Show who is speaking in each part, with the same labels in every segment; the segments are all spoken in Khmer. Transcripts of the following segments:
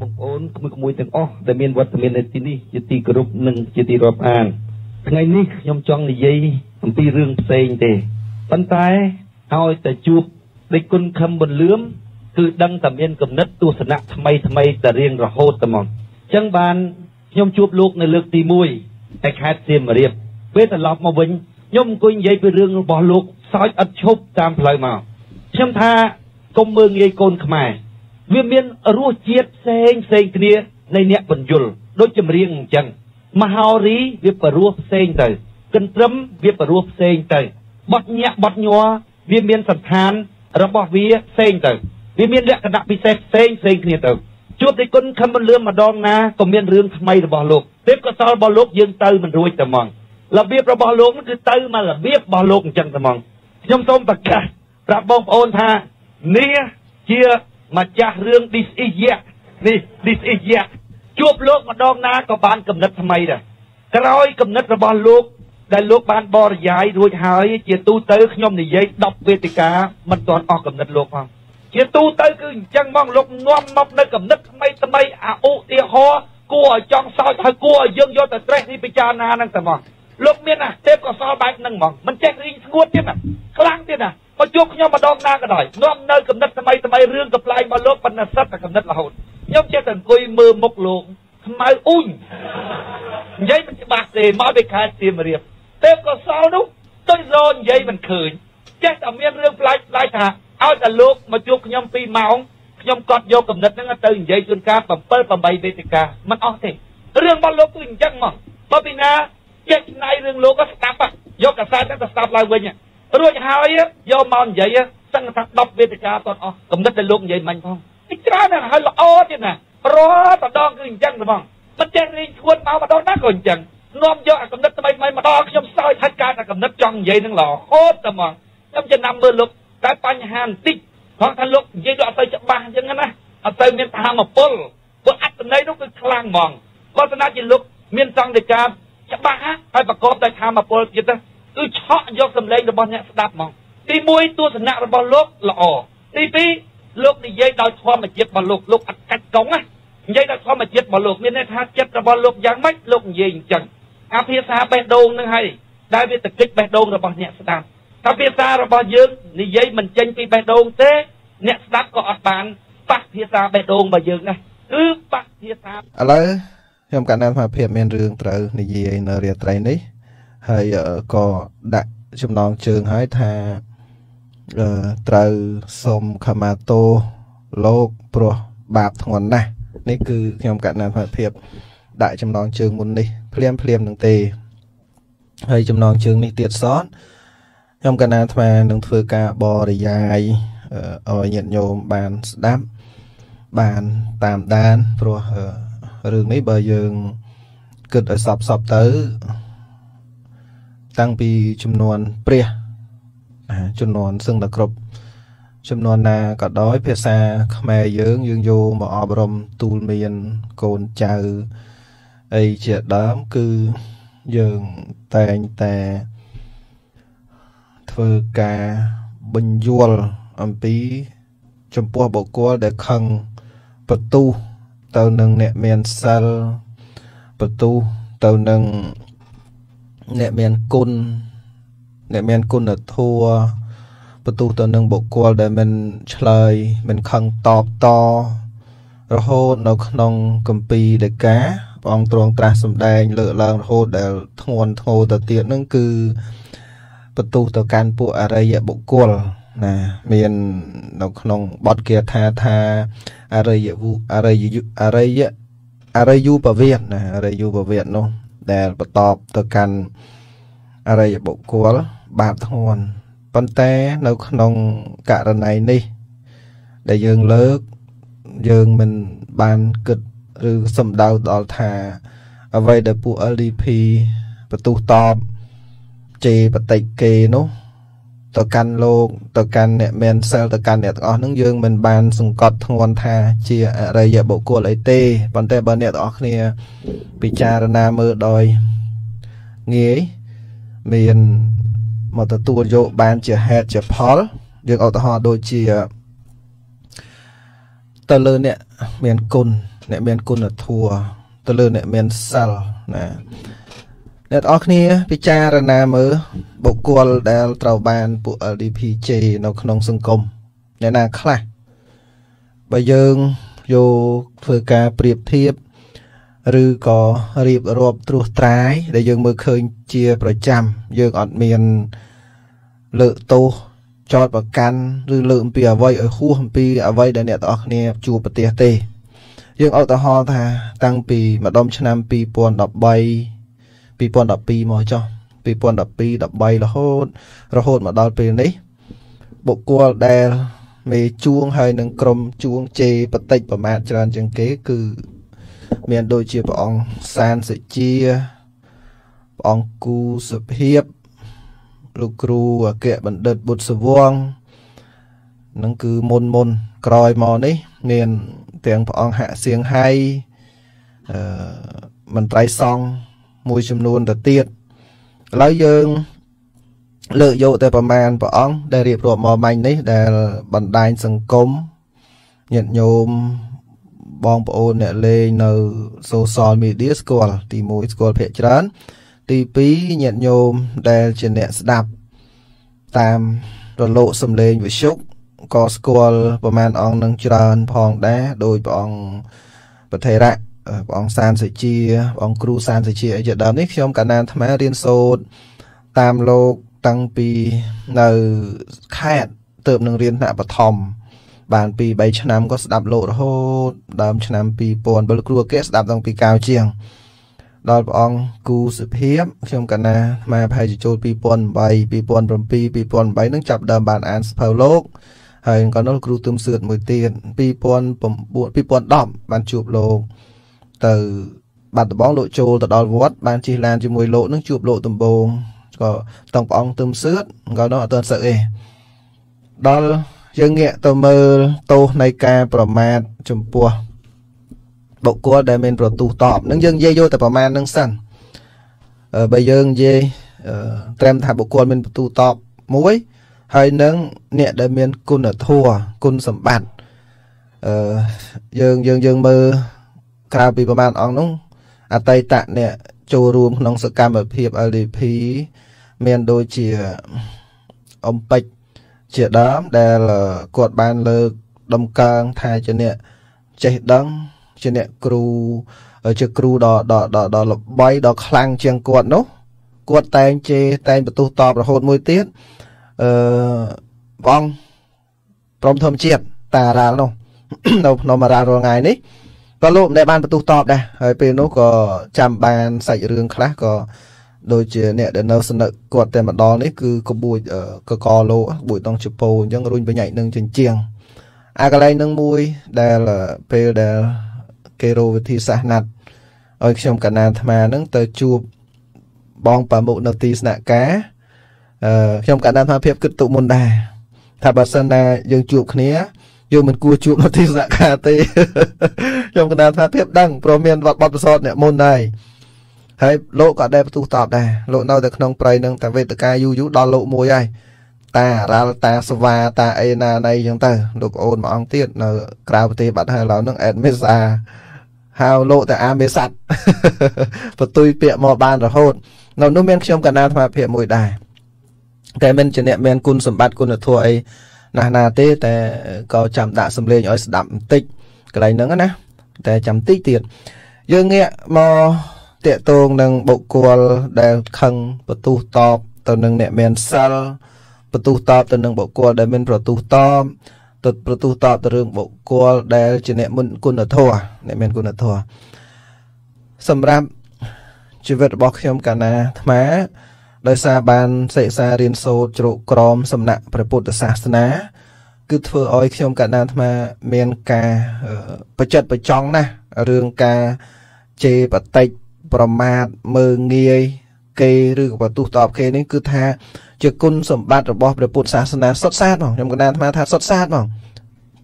Speaker 1: បងប្អូនក្មួយៗទាំងអស់ដែលមានវត្តមាននៅទីនេះជាទីគោរពនិងជាទីរាប់អានថ្ងៃនេះខ្ញុំចង់និយាយអំពីរឿងផ្សេងទេប៉ុន្តែឲ្យតែជួបដេចគុណខឹមបន្លឿមគឺដឹងតែមានគំនិតទស្សនៈថ្មីថ្មីតែរៀងរហូតតែមកអញ្ចឹងបានខ្ញុំជួបលោកនៅលើកទី 1tại ខេត្តសៀមរាបពេលត្រឡប់មកវិញខ្ញុំអង្គុយនិយាយពីរឿងរបស់លោកសោចឥតឈប់តាមផ្លូវមកខ្ញុំថាកុំមើងងាយកូនខ្មែរ វាមានរសជាតិផ្សេងផ្សេងគ្នានៃអ្នកបញ្យលដូចចម្រៀងអញ្ចឹងមហោរីវាបរោះផ្សេងទៅកន្ទ្រឹមវាបរោះផ្សេងទៅបត់ញាក់បត់ញ័រវាមានសន្តានរបស់វាផ្សេងទៅវាមានលក្ខណៈពិសេសផ្សេងផ្សេងគ្នាទៅជួបតែគុណខំមិនលឿមម្ដងណាក៏មានរឿងថ្មីរបស់លោកទេពកសលរបស់លោកយើងទៅមិនរួចតែហ្មងរបៀបរបស់លោកគឺទៅមករបៀបរបស់លោកអញ្ចឹងតែហ្មងខ្ញុំសូមប្រកាសប្រាប់បងប្អូនថានេះជា ម្ចាស់រឿង this is yet នេះ this is yet ជួបលោកម្ដងណាក៏បានកំណត់ថ្មីដែរក្រោយកំណត់របស់លោកដែលលោកបានបរិយាយរួចហើយជាទូទៅខ្ញុំនិយាយ10វេទិកាមិនទាន់អស់កំណត់លោកផងជាទូទៅគឺអញ្ចឹងហ្មងលោកនាំមកនៅកំណត់ថ្មីថ្មីអាឧទាហរណ៍គួរឲ្យចង់សោចហើយគួរឲ្យយើងយកទៅត្រេះនេះពិចារណាហ្នឹងតែហ្មងលោកមានអាទេពកសលបែបហ្នឹងហ្មងមិនចេះរីងស្ងួតទៀតណាខ្លាំងទៀតណា មកជួបខ្ញុំម្ដងណាក៏ដោយនាំនៅកំណត់ថ្មីថ្មីរឿងកំ pl ែងរបស់លោកបណ្ណសិទ្ធតែកំណត់រហូតខ្ញុំចេះតែអង្គុយមើលមុខលោកខ្មៅអ៊ុញនិយាយមិនច្បាស់ទេមកពីខេត្តសៀមរាបទេពកសលនោះដូចរនិយាយមិនឃើញចេះតែមានរឿងប្លែកប្លែកថាឲ្យតែលោកមកជួបខ្ញុំ2ម៉ោងខ្ញុំកត់យកកំណត់ហ្នឹងទៅនិយាយជួនកាល7 8វេទិកាមិនអស់ទេរឿងរបស់លោកគឺអញ្ចឹងមកបើពីណាចេះឆ្នៃរឿងលោកក៏ស្ដាប់យកកាសែតហ្នឹងទៅស្ដាប់ឡើងវិញ រួចហើយយកមកនិយាយសឹងថា10វេទិកាតអស់កំណត់តែលោកនិយាយមិញផងច្រើនណាស់ហើយល្អទៀតណារាល់ម្ដងគឺអញ្ចឹងហ្មងមិនចេះរៀងឈួនមកម្ដងណាក៏អញ្ចឹងនាំយកអាកំណត់ថ្មីថ្មីម្ដងខ្ញុំសើចហាត់ការអាកំណត់ចង់និយាយនឹងរហូតតែហ្មងខ្ញុំចំណាំមើលលោកតែបញ្ហាបន្តិចផងថាលោកនិយាយទៅអត់ទៅច្បាស់អញ្ចឹងណាអត់ទៅមានធម៌ពលព្រោះអត្តន័យនោះគឺខ្លាំងហ្មងបើស្នាជាលោកមានសង្ឃិកាច្បាស់ហើយប្រកបដោយធម៌ពលទៀតទៅ គឺឆក់យកសម្លេងរបស់អ្នកស្ដាប់ហ្មងទី1ទស្សនៈរបស់លោកល្អទី2លោកនិយាយដោយធម្មជាតិរបស់លោកលោកអត់កាច់កង់ណានិយាយដោយធម្មជាតិរបស់លោកមានន័យថាចិត្តរបស់លោកយ៉ាងម៉េចលោកនិយាយអញ្ចឹងអាភាសាបេះដូងនឹងហើយដែលវាតកិច្ចបេះដូងរបស់អ្នកស្ដាប់ថាភាសារបស់យើងនិយាយមិនចេញពីបេះដូងទេអ្នកស្ដាប់ក៏អត់បានប៉ះភាសាបេះដូងរបស់យើងដែរគឺប៉ះភាសាឥ
Speaker 2: ឡូវខ្ញុំកណ្ដាលថាភាពមានរឿងត្រូវនិយាយនៅរាត្រីនេះ ហើយក៏ដាក់ចំណងជើងឲ្យថាត្រូវសុំខមាទោលោកព្រោះបាបធ្ងន់ណាស់នេះគឺខ្ញុំកណ្ដាលភាព ដាក់ចំណងជើងមុននេះភ្លាមភ្លាមនឹងទេហើយចំណងជើងនេះទៀតសតខ្ញុំកណាអាត្មានឹងធ្វើការបរិយាយឲ្យញាតិញោមបានស្ដាប់បានតាមដានព្រោះរឿងនេះបើយើងគិតឲ្យសពសពទៅ តាំងពីចំនួនព្រះចំនួនសឹងតែគ្រប់ចំនួនណាក៏ដោយភាសាខ្មែរយើងយើងយកមកអប់រំទូលមានកូនចៅអីជាដើមគឺយើងតែងតែធ្វើការបញ្យល់អំពី ចំពោះបុគ្គលដែលខឹងបន្ទុះទៅនឹងអ្នកមានសិលបន្ទុះទៅនឹង អ្នកមានគុណអ្នកមានគុណធម៌បន្ទុះទៅនឹងបុគ្គលដែលមិនឆ្លើយមិនខឹងតបតរហូតនៅក្នុងកម្ពីដេកាព្រះអង្គទ្រង់ត្រាស់សម្ដែង លើកឡើងរហូតដែលធ្ងន់ធ្ងរទៅទៀតនឹងគឺបន្ទុះទៅកាន់ពួកអរិយបុគ្គលណាមាននៅក្នុងបទគាថាថាអរិយវអរិយអរិយអរិយុបវេតណាអរិយុបវេតនោះ ដែលបន្តទៅកាន់អរិយបុគ្គលបាបធ្ងន់ប៉ុន្តែនៅក្នុងករណីនេះ ដែលយើងលើកយើងមិនបានគិតឬសំដៅដល់ថា អ្វីដែលពួក LDP បន្ទុះតបជេរបតិគេនោះ ទៅកាន់លោកទៅកាន់អ្នកមានសិលទៅកាន់អ្នកទាំងអស់ហ្នឹងយើងមិនបានសង្កត់ធ្ងន់ថាជាអរិយបុគ្គលអីទេប៉ុន្តែបើអ្នកទាំងអស់គ្នាពិចារណាមើលដោយងាយមានមកទទួលយកបានជាហេតុជាផលយើងឧទាហរណ៍ដូចជាទៅលើអ្នកមានគុណអ្នកមានគុណធម៌ទៅលើអ្នកមានសិលណា អ្នកទាំងអស់គ្នាពិចារណាមើលបុគ្គលដែលត្រូវបានពួក LDPJ នៅក្នុងសង្គមអ្នកណាខ្លះបើយើងយកធ្វើការប្រៀបធៀបឬក៏រៀបរាប់ត្រួសត្រាយដែលយើងមើលឃើញជាប្រចាំយើងអត់មានលើកទោសចោតប្រកាន់ឬលើកអំពីអ្វីឲ្យហួសអំពីអ្វីដែលអ្នកទាំងអស់គ្នាជួបប្រទេសទេ យើងឧទាហរណ៍ថាតាំងពីម្ដុំឆ្នាំ2013 2012មកចុះ2012 13រហូត រហូតមកដល់ពេលនេះបុគ្គលដែលមេជួងហើយនឹងក្រុមជួងជេបតិចប្រមាថច្រើនជាងគេគឺ មានដូចជាព្រះអង្គសានសេជាព្រះអង្គគូសុភាពលោកគ្រូអគ្គបណ្ឌិតបុត្រសវងនឹងគឺមុនមុនក្រោយមកនេះ មានទាំងព្រះអង្គហាក់សៀងហៃអឺមន្ត្រីសង្ឃ មួយចំនួនទៅទៀតឥឡូវយើងលើកយកតែប្រមាណព្រះអង្គដែលរៀបរាប់មកមាញ់នេះ ដែលបណ្ដាញសង្គមញាតិញោមបងប្អូនអ្នកលេងនៅ social media ស្គាល់ទី1ស្គាល់ភាគច្រើន ទី2ញាតិញោមដែលជាអ្នកស្ដាប់តាមរលកសំឡេងវិទ្យុក៏ស្គាល់ប្រមាណអង្គនឹងច្រើនផងដែរដោយព្រះអង្គប្រធេរៈ ព្រះអង្គសានសេជាព្រះអង្គគ្រូសានសេជាអីជាដើមនេះខ្ញុំកណ្ណានអាត្មារៀនសូត្រតាមលោកតាំងពីនៅខេត្តទៅនឹងរៀនថ្នាក់បឋមបានពី3ឆ្នាំក៏ស្ដាប់លោករហូតដើមឆ្នាំ2000បើគ្រូអគ្គស្ដាប់តាំងពីកៅជាង ដល់ព្រះអង្គគូសុភាព ខ្ញុំកណាមកប្រហែលជាចូល2008 2007 2008នឹងចាប់ដើមបានអានសភៅលោកហើយក៏នោះគ្រូទឹមសឿតមួយទៀត2009 2010បានជួបលោក ទៅបាត់ដំបងលោកចូលទៅដល់វត្តបានជិះឡានជាមួយលោកនឹងជួបលោកដំបងក៏តង់ព្រះអង្គទឹមសឿតក៏នោះអត់ទាន់សឹកទេដល់យើងងាកទៅមើលទោសនៃការប្រមាថចំពោះបុគ្គលដែលមានប្រទូតបនឹងយើងនិយាយយកតែប្រមាណនឹងសិនបើយើងនិយាយត្រឹមថាបុគ្គលមានប្រទូតបមួយហើយនឹងអ្នកដែលមានគុណធម៌គុណសម្បត្តិអឺយើងយើងយើងមើល ក្រៅពីប្រមាណអង្គនោះអតីតអ្នកចូលរួមក្នុងសកម្មភាព LDP មានដូចជាអំពេចជាដើមដែលគាត់បានលើកដំកើងថាជាអ្នកចេះដឹងជាអ្នកគ្រូជាគ្រូដ៏ដ៏ដ៏ល្បីដ៏ខ្លាំងជាងគាត់នោះគាត់តែងជេរតែងបន្ទោសតបរហូតមួយទៀតអឺបងព្រមធម្មជាតិតារ៉ាល់នោះនៅភ្នំអរ៉ាល់រាល់ថ្ងៃនេះ ក៏លោកមិនដែលបានបន្ទោសតបដែរហើយពេលនោះក៏ចាំបានសាច់រឿងខ្លះក៏ដូចជាអ្នកដែលនៅសនឹកគាត់តែម្ដងនេះគឺក្បួចកកលោក្បួចតង់ជពោអញ្ចឹងរុញបញ្ញាច់នឹងចិញ្ចៀងអាកន្លែងនឹងមួយដែលពេលដែលគេរោវិធីសាសនាត់ឲ្យខ្ញុំកណានអាត្មានឹងទៅជួបបងប៉ាមុខនៅទីស្នាក់ការអឺខ្ញុំកណានអាត្មាភាពគិតទុកមុនដែរថាបើសិនណាយើងជួបគ្នា យើងមិនគួរជួបនៅទីសហការទេខ្ញុំកណ្ដាលថាភាពដឹងព្រមមានវត្តបទពិសោធន៍អ្នកមុនដែរហើយលោកក៏ដែរបន្ទុះតបដែរលោកនៅតែក្នុងព្រៃនឹងតែវេទិកាយូរយូរដល់លោកមួយហើយតារ៉ាល់តាសវ៉ាតាអេណាណៃអញ្ចឹងទៅលោកប្អូនមួយអង្គទៀតនៅក្រៅប្រទេសបាត់ហើយឡើយនឹងអេដមីសាហៅលោកតែអាមេស័តបន្ទុយពាក្យមកបានរហូតនៅនោះមានខ្ញុំកណ្ដាលអាភិបមួយដែរតែមិនជាអ្នកមានគុណសម្បត្តិគុណធម៌អី ណាស់ណាទេតែក៏ចាំដាក់សំឡេងឲ្យស្ដាប់បន្តិចកន្លែងហ្នឹងណាតែចាំតិចទៀតយើងងាកមកតាកតងនឹងបុគ្គលដែលខឹងបន្ទុះតបទៅនឹងអ្នកមានសិលបន្ទុះតបទៅនឹងបុគ្គលដែលមានប្រទុះតបទៅប្រទុះតបទៅរឿងបុគ្គលដែលជាអ្នកមុនគុណធម៌អ្នកមានគុណធម៌សម្រាប់ជីវិតរបស់ខ្ញុំកាលណាអាត្មា ដោយសារបានសិក្សារៀនសូត្រជ្រកក្រមសំណាក់ព្រះពុទ្ធសាសនា គឺធ្វើឲ្យខ្ញុំកណ្ដាលអាត្មាមានការបច្ចិតបច្ចង់ណាស់រឿងការជេរបតិចប្រមាថមើងងាយគេឬក៏បន្ទុះតបគេនេះគឺថាជាគុណសម្បត្តិរបស់ព្រះពុទ្ធសាសនាសុទ្ធសាធបងខ្ញុំកណ្ដាលអាត្មាថាសុទ្ធសាធបង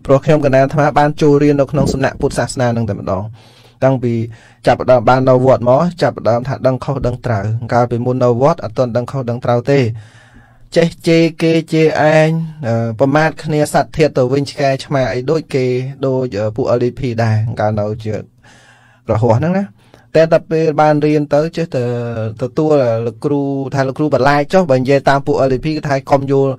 Speaker 2: ព្រោះខ្ញុំកណ្ដាលអាត្មាបានចូលរៀននៅក្នុងសំណាក់ពុទ្ធសាសនានឹងតែម្ដងតាំងពី ចាប់ផ្ដើមបាននៅវត្តមកចាប់ផ្ដើមថាដឹងខុសដឹងត្រូវកាលពីមុននៅវត្តអត់ទាន់ដឹងខុសដឹងត្រូវទេចេះជេរគេជេរឯងប្រមាថគ្នាសัตว์ធាតទៅវិញឆ្កែឆ្មាអីដូចគេដូចពួក LDP ដែរកាលនៅជារហ័សហ្នឹងណាតែតែពេលបានរៀនទៅចេះតែទទួលលោកគ្រូថាលោកគ្រូបន្លាចចុះបើនិយាយតាមពួក LP គឺថាកុំយល់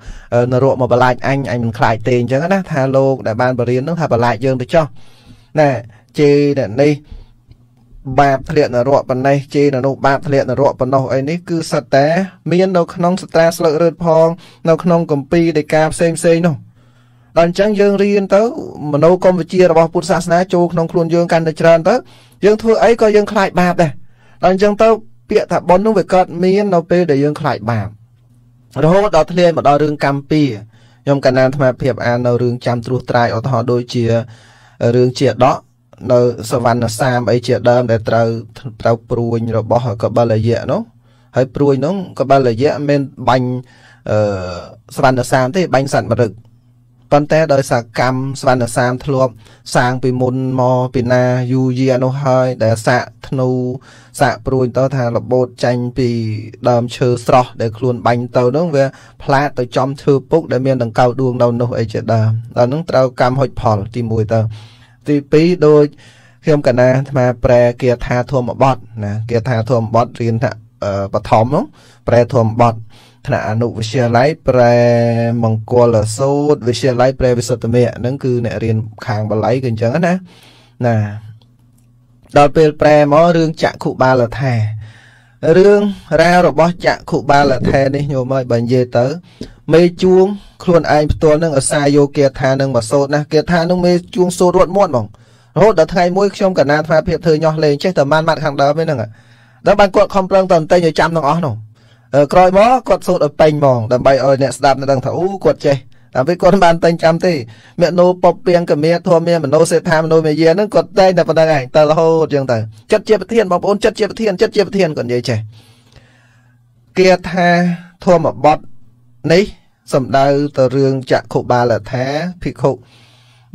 Speaker 2: នរកមកបន្លាចអញអញមិនខ្លាចទេអញ្ចឹងណាថាលោកដែលបានបរៀនហ្នឹងថាបន្លាចយើងទៅចុះណែជេរអ្នកនេះ បាបធ្លាក់នរកប៉ុណ្ណេះជេរនៅនោះបាបធ្លាក់នរកប៉ុណ្ណោះអីនេះគឺសិតតែមាននៅក្នុងសត្រាស្លឹករឺតផង នៅក្នុងកម្ពីដីកាផ្សេងផ្សេងនោះដល់អញ្ចឹងយើងរៀនទៅមโนគមវិជ្ជារបស់ពុទ្ធសាសនាចូលក្នុងខ្លួនយើងកាន់តែច្រើនទៅយើងធ្វើអីក៏យើងខ្លាចបាបដែរដល់អញ្ចឹងទៅពាក្យថាប៉ុននោះវាកើតមាននៅពេលដែលយើងខ្លាចបាបរហូតដល់ធ្លាយមកដល់រឿងកម្មពីខ្ញុំកណ្ណានអាត្មាភាពអាននៅរឿងចាំត្រួសត្រាយឧទាហរណ៍ដូចជារឿងជាដក នៅសវណ្ណសាមអីជាដើមដែលត្រូវត្រូវព្រួញរបស់កបលយៈនោះហើយព្រួយនោះកបលយៈមិនបាញ់អឺសវណ្ណសាមទេបាញ់សត្វមរឹកប៉ុន្តែដោយសារកម្មស្វណ្ណសាមធ្លាប់សាងពីមុនមកពីណាយូយានោះហើយដែលសាក់ធ្នូសាក់ព្រួយទៅថារបូតចាញ់ពីដើមឈើស្រស់ដែលខ្លួនបាញ់ទៅនោះវាផ្លាតទៅចំឈើពុកដែលមានដង្កៅដួងនៅនោះអីជាដើមដល់នោះត្រូវកម្មហុចផលទី1ទៅ ទី2ដូចខ្ញុំកណាអាត្មាប្រែគាថាធម្មបទណាគាថាធម្មបទរៀនថាបឋមនោះប្រែធម្មបទថ្នាក់អនុវិទ្យាល័យប្រែមង្គលសូត្រវិទ្យាល័យប្រែវិសុទ្ធមៈហ្នឹងគឺអ្នករៀនខាងបល័យគឺអញ្ចឹងណាណាដល់ពេលប្រែមករឿងចក្ខុបាលថារឿងរ៉ាវរបស់ចក្ខុបាលថានេះញោមហើយបើនិយាយទៅ មេជួងខ្លួនឯងផ្ទាល់នឹងអាសាយកគាថានឹងមកសូត្រណាគាថានឹងមេជួងសូត្ររត់មាត់ហ្មងរហូតដល់ថ្ងៃមួយខ្ញុំកណាថ្មភាពធ្វើញោះលេងចេះតែបានម៉ាត់ខាងដើមហ្នឹងដល់បានគាត់ខំប្រឹងតន្តែឲ្យចាំទាំងអស់នោះក្រោយមកគាត់សូត្រឲ្យពេញហ្មងដើម្បីឲ្យអ្នកស្ដាប់នឹងដឹងថាអូគាត់ចេះតែពេលគាត់បានតែងចាំទេមេណូពពៀងកមៀធម៌មានមនោសេដ្ឋាមនោមេយាហ្នឹងគាត់តែងតែប៉ុណ្្នឹងឯងទៅរហូតចឹងទៅចិត្តជាប្រធានបងប្អូនចិត្តជាប្រធានចិត្តជាប្រធានគាត់និយាយចេះគាថាធម៌បទ នេះសំដៅទៅរឿងចក្ខុបាលថាភិក្ខុ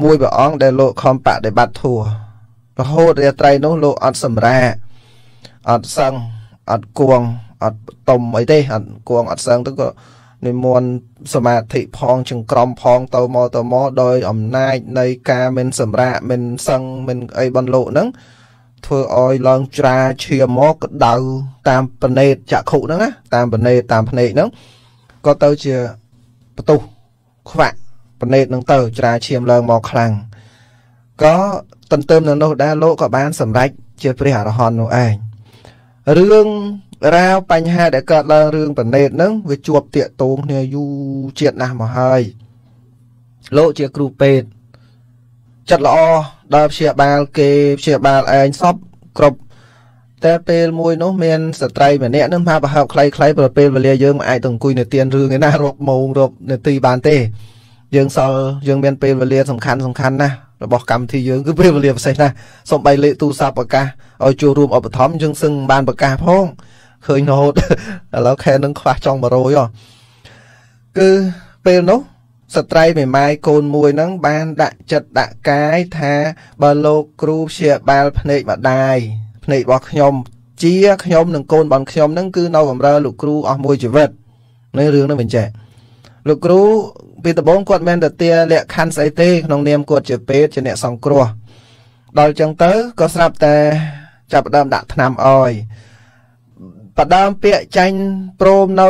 Speaker 2: មួយព្រះអង្គដែលលោកខំបដិបត្តិធัวរហូតរាត្រីនោះលោកអត់សម្រាអត់សឹងអត់គួងអត់តុំអីទេអត់គួងអត់សឹងទៅក៏និមន្តសមាធិផងចង្ក្រមផងទៅមកទៅមកដោយអំណាចនៃការមិនសម្រាកមិនសឹងមិនអីបន្លោកហ្នឹងធ្វើឲ្យឡើងច្រាឈាមមកក្តៅតាមបណេតចក្ខុហ្នឹងណាតាមបណេតតាមភ្នែកហ្នឹង ក៏ទៅជាបន្ទុះខ្វាក់បណេតហ្នឹងទៅច្រាឈាមឡើងមកខ្លាំងក៏ទន្ទឹមនឹងនោះដែរលោកក៏បានសម្រេចជាព្រះអរហន្តនោះឯងរឿងរាវបញ្ហាដែលកើតឡើងរឿងបណេតហ្នឹងវាជាប់តាកតងគ្នាយូរជាតិណាស់មកហើយលោកជាគ្រូពេទ្យចិត្តល្អដល់ព្យាបាលគេព្យាបាលឯងសពគ្រប់ តែពេលមួយនោះមានស្ត្រីម្នាក់នឹងមកប្រហើបខ្លីៗប្រពេលវេលាយើងមិនអាចទៅអង្គុយនៅទៀនរឿងឯណារកម៉ោងរកនាទីបានទេ យើងសល់យើងមានពេលវេលាសំខាន់សំខាន់ណាស់របស់កម្មវិធីយើងគឺពេលវេលាពិសេសណាស់សូម្បីលេខទូរស័ព្ទប្រកាសឲ្យចូលរួមឧបត្ថម្ភយើងសឹងបានប្រកាសផងឃើញរហូតឥឡូវខែនឹងខ្វះចង់100ហ៎គឺពេលនោះស្ត្រីមេម៉ាយកូនមួយហ្នឹងបានដាក់ចិត្តដាក់កាយថាបើលោកគ្រូព្យាបាលភ្នែកម្ដាយ ភ្នែករបស់ខ្ញុំជាខ្ញុំនិងកូនបងខ្ញុំហ្នឹងគឺនៅបម្រើលោកគ្រូអស់មួយជីវិតនៅរឿងហ្នឹងវិញចេះលោកគ្រូពីដំបូងគាត់មិនទៅទាលក្ខខណ្ឌស្អីទេក្នុងនាមគាត់ជាពេទ្យជាអ្នកសង្គ្រោះដល់ចឹងទៅក៏ស្រាប់តែចាប់ដើមដាក់ថ្នាំអោយបដើមពាក្យចាញ់ព្រមនៅ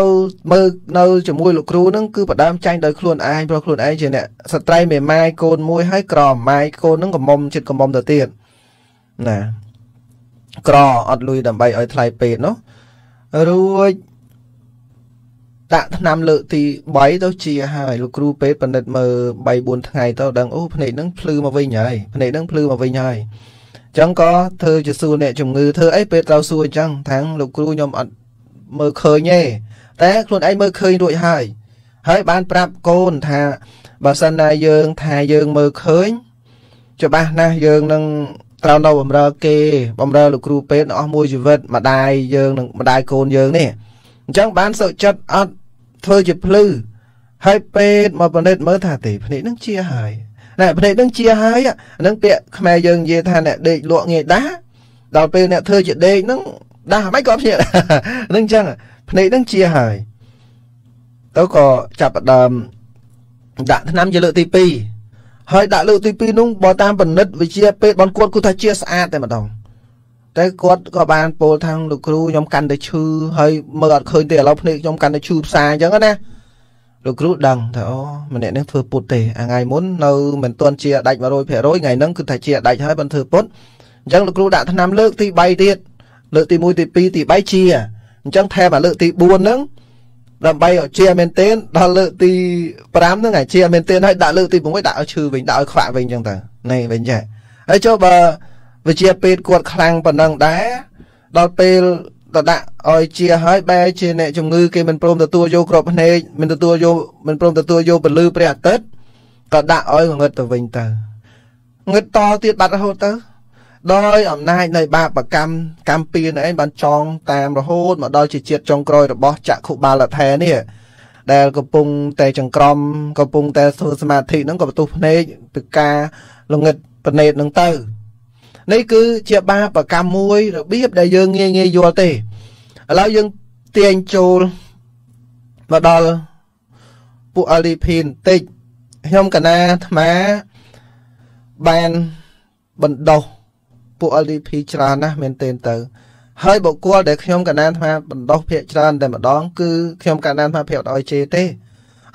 Speaker 2: មើលនៅជាមួយលោកគ្រូហ្នឹងគឺបដើមចាញ់ដោយខ្លួនឯងព្រោះខ្លួនឯងជាអ្នកស្ត្រីមេម៉ាយកូនមួយហើយក្រម៉ាយកូនហ្នឹងកំមុំចិត្តកំមុំទៅទៀតណា ក្រអត់លុយដើម្បីឲ្យថ្លៃពេទ្យនោះរួចដាក់ថ្នាំលើកទី3ទៅជាហើយលោកគ្រូពេទ្យបណ្ឌិតមើល3 4ថ្ងៃទៅដឹងអូភ្នែកហ្នឹងភ្លឺមកវិញហើយភ្នែកហ្នឹងភ្លឺមកវិញហើយចឹងក៏ធ្វើជាសួរអ្នកជំងឺធ្វើអីពេលត្រូវសួរអញ្ចឹងថាងលោកគ្រូខ្ញុំអត់មើលឃើញទេតែខ្លួនឯងមើលឃើញរួចហើយហើយបានប្រាប់កូនថាបើសិនណាយើងថាយើងមើលឃើញច្បាស់ណាស់យើងនឹង ត្រូវនៅបំរើគេបំរើលោកគ្រូពេទ្យអស់មួយជីវិតម្ដាយយើងនិងម្ដាយកូនយើងនេះអញ្ចឹងបានសុខចិត្តអត់ធ្វើជាភ្លឺហើយពេទ្យមកបណ្ឌិតមើលថាទេភ្នែកនឹងជាហើយណែភ្នែកនឹងជាហើយហ្នឹងពាក្យខ្មែរយើងនិយាយថាអ្នកដេកលក់ងាយដាស់ដល់ពេលអ្នកធ្វើជាដេកហ្នឹងដាស់មិនក៏ភ្នែកហ្នឹងអញ្ចឹងភ្នែកហ្នឹងជាហើយទៅក៏ចាប់ផ្ដើមដាក់ថ្នាំជាលើកទី2 ហើយដាក់លើកទី2នោះបើតាមបណ្ឌិតវិជាពេទ្យបនគាត់គឺថាជាស្អាតតែម្ដងតែគាត់ក៏បានពោលថាលោកគ្រូខ្ញុំកាន់តែឈឺហើយមើលអត់ឃើញទេឥឡូវភ្នែកខ្ញុំកាន់តែឈឺផ្សាអញ្ចឹងណាលោកគ្រូដឹងថាអូម្នាក់នេះធ្វើពុតទេអាថ្ងៃមុននៅមិនទាន់ជាដាច់100%ថ្ងៃហ្នឹងគឺថាជាដាច់ហើយបានធ្វើពុតអញ្ចឹងលោកគ្រូដាក់ថ្នាំលើកទី3ទៀតលើកទី1ទី2ទី3ជាអញ្ចឹងថែមអាលើកទី4ហ្នឹង ដើម្បីឲ្យជាមែនទែនដល់លើកទី5ហ្នឹងអាជាមែនទែនហើយដាក់លើកទី6ដាក់ឲ្យឈឺវិញដាក់ឲ្យខ្វាក់វិញអញ្ចឹងទៅនេះវិញចាហើយចុះបើវិជាពេទ្យគាត់ខ្លាំងប៉ុណ្ណឹងដែរដល់ពេលទៅដាក់ឲ្យជាហើយបែរជាអ្នកជំងឺគេមិនព្រមទទួលយកក្របភ្នែកមិនទទួលយកមិនព្រមទទួលយកពលឺព្រះអាទិត្យក៏ដាក់ឲ្យងឹតទៅវិញទៅងឹតតទៀតបាត់រហូតទៅ ដោយអំណាចនៃបាបកម្មកម្មពៀនឯងបានចងតាមរហូតមកដល់ជាជាតិចុងក្រោយរបស់ចក្ខុបាលថែនេះដែលកំពុងតែចង្ក្រមកំពុងតែធ្វើសមាធិហ្នឹងក៏បន្ទុះភ្នែកពីការលងឹតប្រណេតហ្នឹងទៅនេះគឺជាបាបកម្មមួយរបៀបដែលយើងងាយងាយយល់ទេឥឡូវយើងទាញចូលមកដល់ពួក LDP បន្តិចខ្ញុំកណាអាត្មាបានបណ្ដោះ ពួក LDP ច្រើនណាស់មែនទែនទៅ ហើយបុគ្គលដែលខ្ញុំកណានអាបណ្ដោះភាកច្រើនតែម្ដងគឺខ្ញុំកណានអាភាកអត់ឲ្យជេរទេ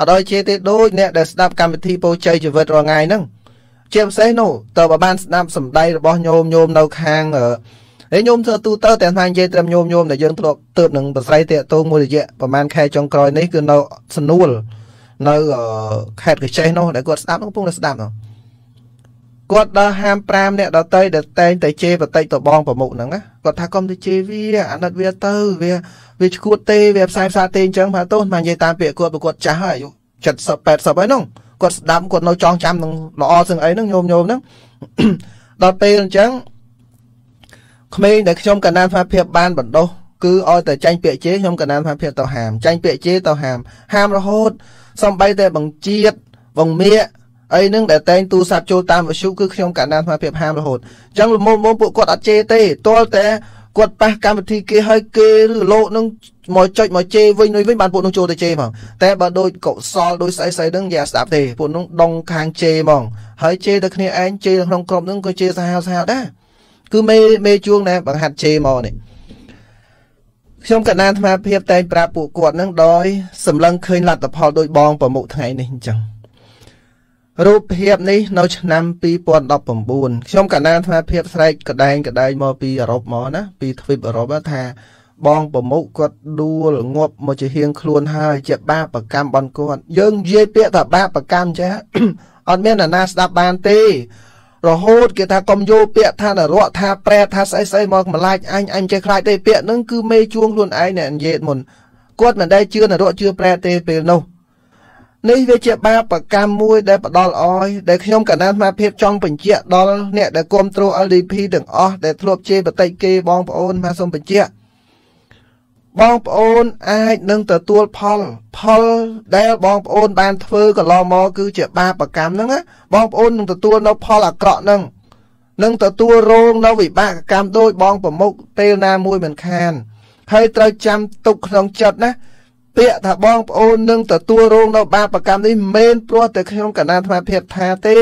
Speaker 2: អត់ឲ្យជេរទេដូចអ្នកដែលស្ដាប់កម្មវិធីពោជ័យជីវិតរាល់ថ្ងៃហ្នឹងជាពិសេសនោះតើបើបានស្ដាប់សម្ដីរបស់ញោមញោមនៅខាងហើយញោមធ្វើទូទៅតែថានិយាយត្រឹមញោមញោមដែលយើងធ្លាប់ទើបនឹងប្រស្រ័យតាកតងមួយរយៈប្រហែលខែចុងក្រោយនេះគឺនៅសនួលនៅខេត្តកញ្ចេះនោះដែលគាត់ស្ដាប់កំពុងតែស្ដាប់នោះ គាត់ដល់ហាម5អ្នកដតីដែលតែងតែជេរបតិចទៅបងប្រមុខហ្នឹងណាគាត់ថាកុំទៅជេរវាអាណិតវាទៅវាវាឈួតទេវាផ្សាយផ្សាទេអញ្ចឹងថាទោះមកនិយាយតាមពាក្យគាត់ប្រកួតចាស់ហើយអាយុ70 80ហើយហ្នឹងគាត់ស្ដាប់គាត់នៅចងចាំនឹងល្អសឹងអីហ្នឹងញោមញោមហ្នឹងដល់ពេលអញ្ចឹងក្មេងដែលខ្ញុំកណានថាភាពបានបណ្ដោះគឺឲ្យតែចាញ់ពាក្យជេរខ្ញុំកណានថាភាពទៅហាមចាញ់ពាក្យជេរទៅហាមហាមរហូតសំបីតែបង្ជាតិបង្មៀក អីនឹងដែលតែងទូរស័ព្ទចូលតាមវិទ្យុគឺខ្ញុំកណ្ដាលស្មារតីហាមរហូតអញ្ចឹងលមុំមុំពួកគាត់អត់ជេរទេទាល់តែគាត់ប៉ះកម្មវិធីគេឲ្យគេឬលោកនឹងមកចុចមកជេរវិញវិញវិញបានពួកនឹងចូលទៅជេរហ្មងតែបើដូចកុសលដូចស្អីស្អីហ្នឹងយ៉ាស្ដាប់ទេពួកនឹងដងខាងជេរហ្មងហើយជេរទៅគ្នាឯងជេរក្នុងក្រុមហ្នឹងក៏ជេរសាហាវសាហាវដែរគឺមេមេជួងដែរបង្ហាត់ជេរមកនេះខ្ញុំកណ្ដាលអាត្មាភាពតែងប្រាប់ពួកគាត់ហ្នឹងដោយសម្លឹងឃើញលទ្ធផលដោយបងប្រមុខថ្ងៃនេះអញ្ចឹង រូបភាពនេះនៅឆ្នាំ2019ខ្ញុំកណានថាភាពស្រែកកដែងកដែងមកពីអឺរ៉ុបមកណាពីទ្វីបអឺរ៉ុបថាបងប្រមុខគាត់ដួលងាប់មកជាហៀងខ្លួនហើយជាបាបកម្មបនគាត់យើងនិយាយពាក្យថាបាបកម្មចាអត់មានអ្នកណាស្ដាប់បានទេរហូតគេថាកុំយកពាក្យថានរកថាប្រែថាស្អីស្អីមកម្លាចអញអញចេះខ្លាចទេពាក្យហ្នឹងគឺមេជួងខ្លួនឯងអ្នកនិយាយមុនគាត់មិនដែលជឿនរកជឿប្រែទេពេលនោះ នេះវាជាបាបកម្មមួយដែលផ្ដល់អយដែលខ្ញុំកណ្ដាលអាភាពចង់បញ្ជាក់ដល់អ្នកដែលគ្រប់គ្រង LDP ទាំងអស់ដែលធ្លាប់ជេរបតិគេបងប្អូនមកសូមបញ្ជាក់បងប្អូនអាចនឹងទទួលផល ផលដែលបងប្អូនបានធ្វើកន្លងមកគឺជាបាបកម្មហ្នឹងណាបងប្អូននឹងទទួលនៅផលអាក្រក់ហ្នឹងនឹងទទួលរងនៅវិបាកកម្មដោយបងប្រមុខពេលណាមួយមិនខានហើយត្រូវចាំទុកក្នុងចិត្តណា ពាក្យថាបងប្អូននឹងទទួលរងនៅបាបកម្មនេះមិនមែនព្រោះតែខ្ញុំកណ្ដាលអាត្មាភាពថាទេ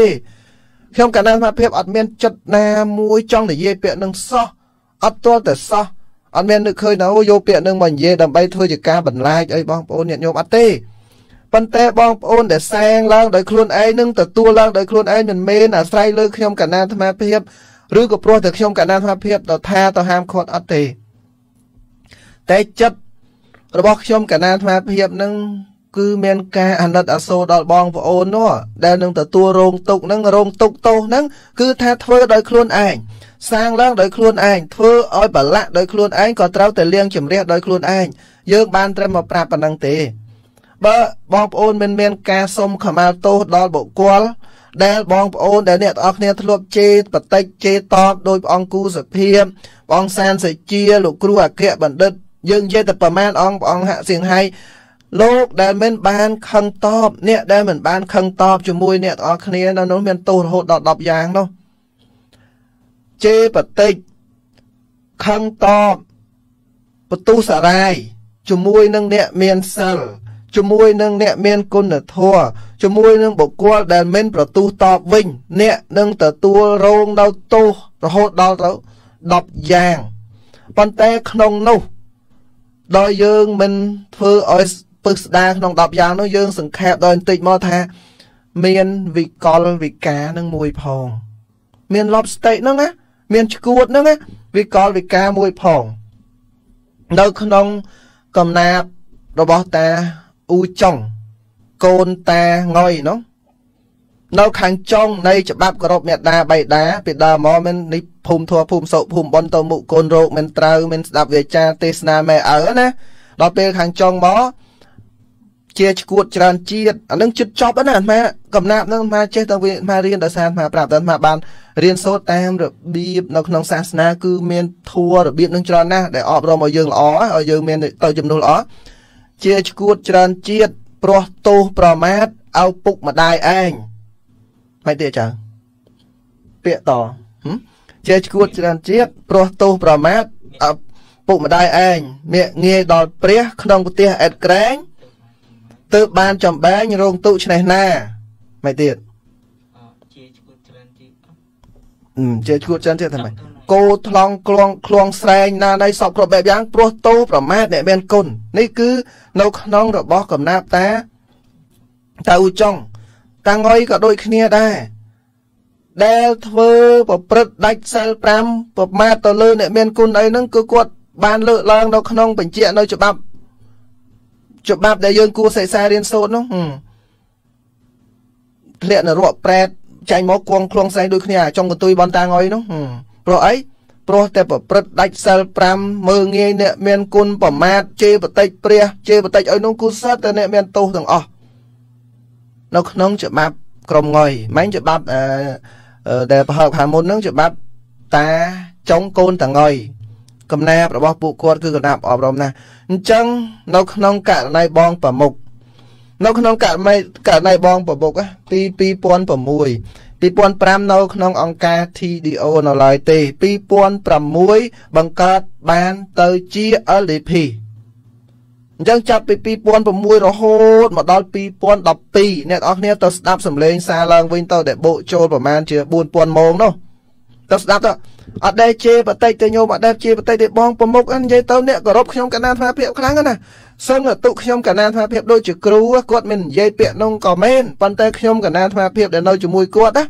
Speaker 2: ខ្ញុំកណ្ដាលអាត្មាភាពអត់មានចិត្តណាមួយចង់និយាយពាក្យនឹងសោះអត់ទាល់តែសោះអត់មាននឹកឃើញថាយកពាក្យនឹងមកនិយាយដើម្បីធ្វើជាការបន្លាចអីបងប្អូនញាតិញោមអត់ទេប៉ុន្តែបងប្អូនដែលសែងឡើងដោយខ្លួនឯងនឹងទទួលឡើងដោយខ្លួនឯងមិនមែនអាស្រ័យលើខ្ញុំកណ្ដាលអាត្មាភាពឬក៏ព្រោះតែខ្ញុំកណ្ដាលអាត្មាភាពទៅថាទៅហាមឃាត់អត់ទេតែចិត្ត របស់ខ្ញុំកណាអាត្មាភាពនឹងគឺមានការអាណិតអាសូរដល់បងប្អូននោះដែលនឹងទទួលរងទុកនឹងរងទុកទោសនឹងគឺថាធ្វើដោយខ្លួនឯងសាងឡើងដោយខ្លួនឯងធ្វើឲ្យប្រឡាក់ដោយខ្លួនឯងក៏ត្រូវតែលៀងជំរះដោយខ្លួនឯងយើងបានត្រឹមមកប្រាប់ប៉ុណ្ណឹងទេបើបងប្អូនមិនមានការសុំខមាលទោសដល់បុគ្គលដែលបងប្អូនដែលអ្នកទាំងអស់គ្នាធ្លាប់ជេរបតិចជេរតបដោយព្រះអង្គគូសភាបងសានសេជាលោកគ្រូអគ្គបណ្ឌិត យើងនិយាយតែប្រមាណអង្គព្រះអង្គហាក់សៀងហៃលោកដែលមិនបានខឹងតបអ្នកដែលមិនបានខឹងតបជាមួយអ្នកទាំងអស់គ្នានៅនោះមានទោសរហូតដល់10យ៉ាងនោះជេរបតិចខឹងតបបន្ទុសរាយជាមួយនឹងអ្នកមានសិលជាមួយនឹងអ្នកមានគុណធម៌ជាមួយនឹងបុគ្គលដែលមិនប្រទូសតបវិញ អ្នកនឹងទទួលរងនៅទោសរហូតដល់ទៅ10យ៉ាងប៉ុន្តែក្នុងនោះ ដោយយើងមិនធ្វើឲ្យពឹសស្ដារក្នុង10យ៉ាងនោះយើងសង្ខេបដោយបន្តិចមកថា មានវិកលវិការនឹងមួយផង មានលបស្តេកហ្នឹងណាមានឈួតហ្នឹងណាវិកលវិការមួយផង នៅក្នុងកំណាបរបស់តាអ៊ូចុងកូនតាងុយនោះ នៅខាងចុងនៃច្បាប់គោរពមេដាបៃតាពីដើមមកមិននេះភូមិធัวភូមិសុភូមិបនទៅមុខកូនរោគមិនត្រូវមិនស្ដាប់វាចាទេសនាមេអើណាដល់ពេលខាងចុងមកជាឈួតច្រើនជាតិអានឹងជិតចប់ណាអាកំណាប់នឹងអាចេះទៅវាអារៀនដោយសារអាប្រាប់តែអាបានរៀនសូត្រតាមរបៀបនៅក្នុងសាសនាគឺមានធัวរបៀបនឹងច្រើនណាស់ដែលអប់រំឲ្យយើងល្អឲ្យយើងមានទៅចំនួនល្អជាឈួតច្រើនជាតិព្រោះទោសប្រមាថឲ្យពុកម្ដាយឯង មិនទេចាពាក្យតជាឈួតច្រើនជាតិព្រោះទោសប្រមាថឲ្យពុកម្ដាយឯងមាកងាយដល់ព្រះក្នុងប្រទេសអេតក្រែងទើបបានចំបែងរោងទុឆ្នេះណាមិនទៀតជាឈួតច្រើនជាតិជាឈួតច្រើនជាតិថាម៉េចគោថ្លង់ក្លងក្លងស្រែងណានៃសពគ្រប់បែបយ៉ាងព្រោះតោប្រមាថអ្នកមានគុណនេះគឺ នៅក្នុងរបស់កំណាប់តាតៅចង់ តាំងអុយក៏ដូចគ្នាដែរដែលធ្វើប្រព្រឹត្តដាច់សិល5ប្រមាថទៅលើអ្នកមានគុណអីហ្នឹងគឺគាត់បានលើកឡើងនៅក្នុងបញ្ជាក់នៅច្បាប់ច្បាប់ដែលយើងគួរសិក្សារៀនសូត្រនោះធ្លាក់នរកប្រែតចាញ់មកគង់ខ្លងស្ដែងដូចគ្នាចុងកន្ទុយបនតាងអុយនោះព្រោះអីព្រោះតែប្រព្រឹត្តដាច់សិល5មើងងាយអ្នកមានគុណប្រមាថជេរបតិចព្រះជេរបតិចឲ្យនោះគូសិតតែអ្នកមានទោសទាំងអស់ នៅក្នុងច្បាប់ក្រុមងុយមិនច្បាប់អឺដែលប្រហើបខាងមុនហ្នឹងច្បាប់តាចុងកូនតងុយកំណាបរបស់ពួកគាត់គឺកំណាបអប់រំណាស់អញ្ចឹងនៅក្នុងករណីបងប្រមុខនៅក្នុងករណីករណីបងប្រមុខពី2006 2005នៅក្នុងអង្គការ TDO នៅឡើយទេ2006បង្កើតបានទៅជា LDP អញ្ចឹងចាប់ពី2006រហូតមកដល់2012អ្នកនរគ្នាទៅស្ដាប់សំឡេងសារឡើងវិញទៅដែលបូកចូលប្រហែលជា4000ម៉ោងនោះទៅស្ដាប់ទៅអត់ដែលជេរបតិចទៅញោមអត់ដែលជេរបតិចទេបងប្រមុខនិយាយទៅអ្នកគោរពខ្ញុំកណានថាភាពខ្លាំងណាសឹងទុកខ្ញុំកណានថាភាពដូចជាគ្រូគាត់មិននិយាយពាក្យនោះក៏មែនប៉ុន្តែខ្ញុំកណានថាភាពដែលនៅជាមួយគាត់ណា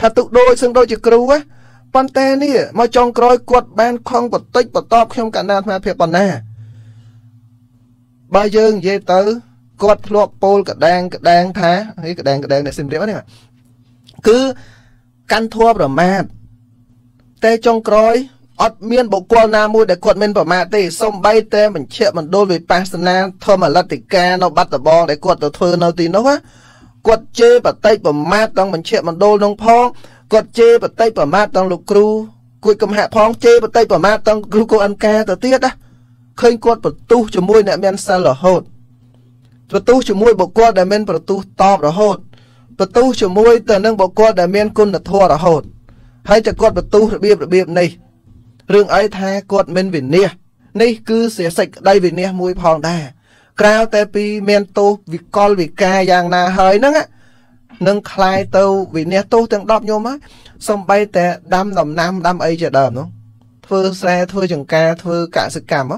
Speaker 2: ថាទុកដូចសឹងដូចជាគ្រូណាប៉ុន្តែនេះមកចុងក្រោយគាត់បានខំបតិចបតបខ្ញុំកណានថាភាពប៉ុណ្ណា បើយើងនិយាយទៅគាត់ធ្លាប់ពោលកដាងកដាងថានេះកដាងកដាងអ្នកសិមរៀបនេះគឺកាន់ធัวប្រមាថតែចុងក្រោយអត់មានបុគ្គលណាមួយដែលគាត់មិនប្រមាថទេសំបីតែបញ្ជាមណ្ឌលវិបស្សនាធម្មលតិកានៅបាត់ដំបងដែលគាត់ទៅធ្វើនៅទីនោះគាត់ជេរបតិចប្រមាថដល់បញ្ជាមណ្ឌលនោះផងគាត់ជេរបតិចប្រមាថដល់លោកគ្រូគួយកំហាក់ផងជេរបតិចប្រមាថដល់គ្រូកូនអង្ការទៅទៀតណា ឃើញគាត់បន្ទុះជាមួយអ្នកមានសិលរហូតបន្ទុះជាមួយបុគ្គលដែលមានប្រទុះតបរហូតបន្ទុះជាមួយទៅនឹងបុគ្គលដែលមានគុណធម៌រហូតហើយតែគាត់បន្ទុះរបៀបរបៀបនេះរឿងអីថាគាត់មិនវិនិច្ឆ័យនេះគឺជាសេចក្តីវិនិច្ឆ័យមួយផងដែរក្រៅតែពីមានទោសវិកលវិការយ៉ាងណាហើយហ្នឹងនឹងคลายទៅវិនិច្ឆ័យទោសទាំង10ញោមហើយសំបីតែដាំដំណាំដាំអីជាដើមនោះធ្វើស្រែធ្វើចង្ការធ្វើកសិកម្ម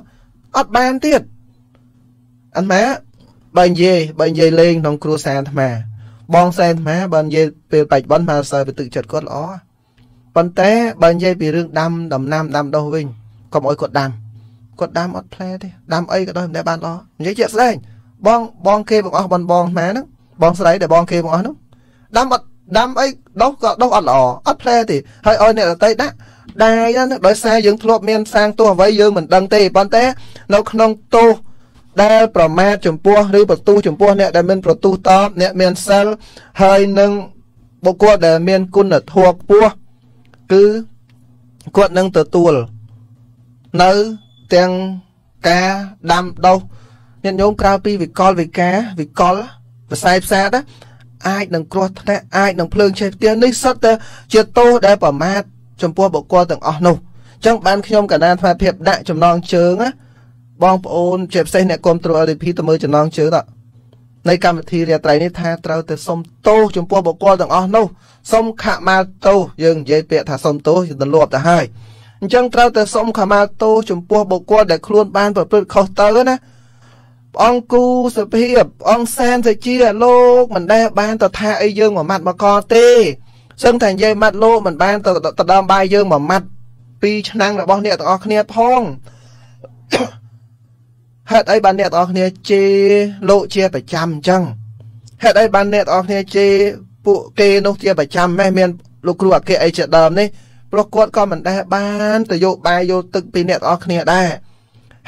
Speaker 2: អត់បានទៀតអត់ម៉ាបើនិយាយបើនិយាយលេងក្នុងគ្រួសារអាត្មា បងសែនអាត្មាបើនិយាយពេលបច្ចុប្បន្នមកសើទៅទឹកចិត្តគាត់ល្អប៉ុន្តែបើនិយាយពីរឿងដាំដំណាំដាំដុះវិញកុំអោយគាត់ដាំគាត់ដាំអត់ផ្លែទេដាំអីក៏ដោយមិនដែលបានល្អនិយាយជាក់ស្ដែងបងបងគេបងអស់បងបងម៉ែហ្នឹងបងស្រីដែលបងគេបងអស់ហ្នឹងដាំអត់ដាំអីដុះក៏ដុះអត់ល្អអត់ផ្លែទេហើយឲ្យអ្នកដតីដាក់ ដាយហ្នឹងដោយសារយើងធ្លាប់មានសាងទោសអ្វីយើងមិនដឹងទេប៉ុន្តែនៅក្នុងទោសដែលប្រមាថចំពោះឬបន្ទុះចំពោះអ្នកដែលមានប្រទុះតបអ្នកមានសិលហើយនឹងបុគ្គលដែលមានគុណធម៌ខ្ពស់គឺគាត់នឹងទទួលនៅទាំងការដាំដុះញាតិញោមក្រៅពីវិកលវិការវិកលវិស័យផ្សារណាអាចនឹងគ្រោះថ្នាក់អាចនឹងភ្លើងឆេះផ្ទះនេះសុទ្ធតែជាទោសដែលប្រមាថ ចំពោះបុគ្គលទាំងអស់នោះអញ្ចឹងបានខ្ញុំកណានថាភាពដាក់ចំណងជើងណាបងប្អូនជាពិសេសអ្នកគ្រប់គ្រង LDP ទៅមើលចំណងជើងដល់នៃកម្មវិធីរាត្រីនេះថាត្រូវតែសុំទោសចំពោះបុគ្គលទាំងអស់នោះសុំខមាទោសយើងនិយាយពាក្យថាសុំទោសយើងទម្លាប់ទៅហើយអអញ្ចឹងត្រូវតែសុំខមាទោសចំពោះបុគ្គលដែលខ្លួនបានប្រព្រឹត្តខុសទៅណាព្រះអង្គគូសុភាពព្រះអង្គសែនសេជាលោកមិនដែលបានទៅថាអីយើងមួយម៉ាត់មកកទេ សឹងតែនិយាយម៉ាត់លោកមិនបានទៅទៅដើមបាយយើងមួយម៉ាត់ពីឆ្នាំងរបស់អ្នកទាំងអស់គ្នាផងហេតុអីបានអ្នកទាំងអស់គ្នាជេរលោកជាប្រចាំអញ្ចឹងហេតុអីបានអ្នកទាំងអស់គ្នាជេរពួកគេនោះជាប្រចាំម៉េះមានលោកគ្រូអគ្គអីជាដើមនេះព្រោះគាត់ក៏មិនដែលបានទៅយកបាយយកទឹកពីអ្នកទាំងអស់គ្នាដែរ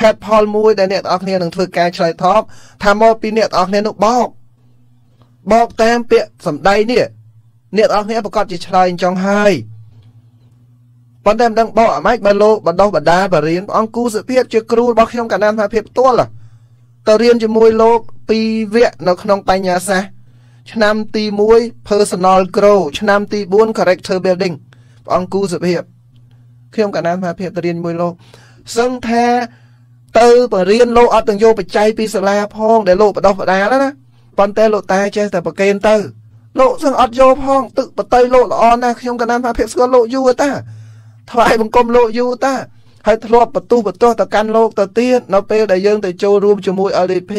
Speaker 2: ហេតុផលមួយដែលអ្នកទាំងអស់គ្នានឹងធ្វើការឆ្លើយតបថាមកពីអ្នកទាំងអស់គ្នានោះបោកបោកតាមពាក្យសម្ដីនេះ អ្នកទាំងអស់គ្នាប្រកាសជាឆ្លើយអញ្ចឹងហើយប៉ុន្តែមិនដឹងបោកអាម៉េចបើលោកបណ្ដោះបណ្ដាលបរៀនព្រះអង្គគូសុភាពជាគ្រូរបស់ខ្ញុំកណ្ដាលថាភាពផ្ទាល់ទៅរៀនជាមួយលោកពីវគ្គនៅក្នុងបញ្ញាសាស្ត្រឆ្នាំទី1 personal grow ឆ្នាំទី4 character building ព្រះអង្គគូសុភាពខ្ញុំកណ្ដាលថាភាពទៅរៀនមួយលោកសឹងថាទៅបរៀនលោកអត់ទាំងយកបច្ច័យពីសាលាផងដែលលោកបដោះបដាលណាប៉ុន្តែលោកតែចេះតែប្រកេនទៅ លោកសឹងអត់យកផងទឹកបតីលោកល្អណាស់ខ្ញុំកណ្ដាលថាភាពស្គាល់លោកយូរតាថ្វាយបង្គំលោកយូរតាហើយធ្លាប់បន្ទុះបន្ទាស់ទៅកាន់លោកទៅទៀតនៅពេលដែលយើងទៅចូលរួមជាមួយ LDP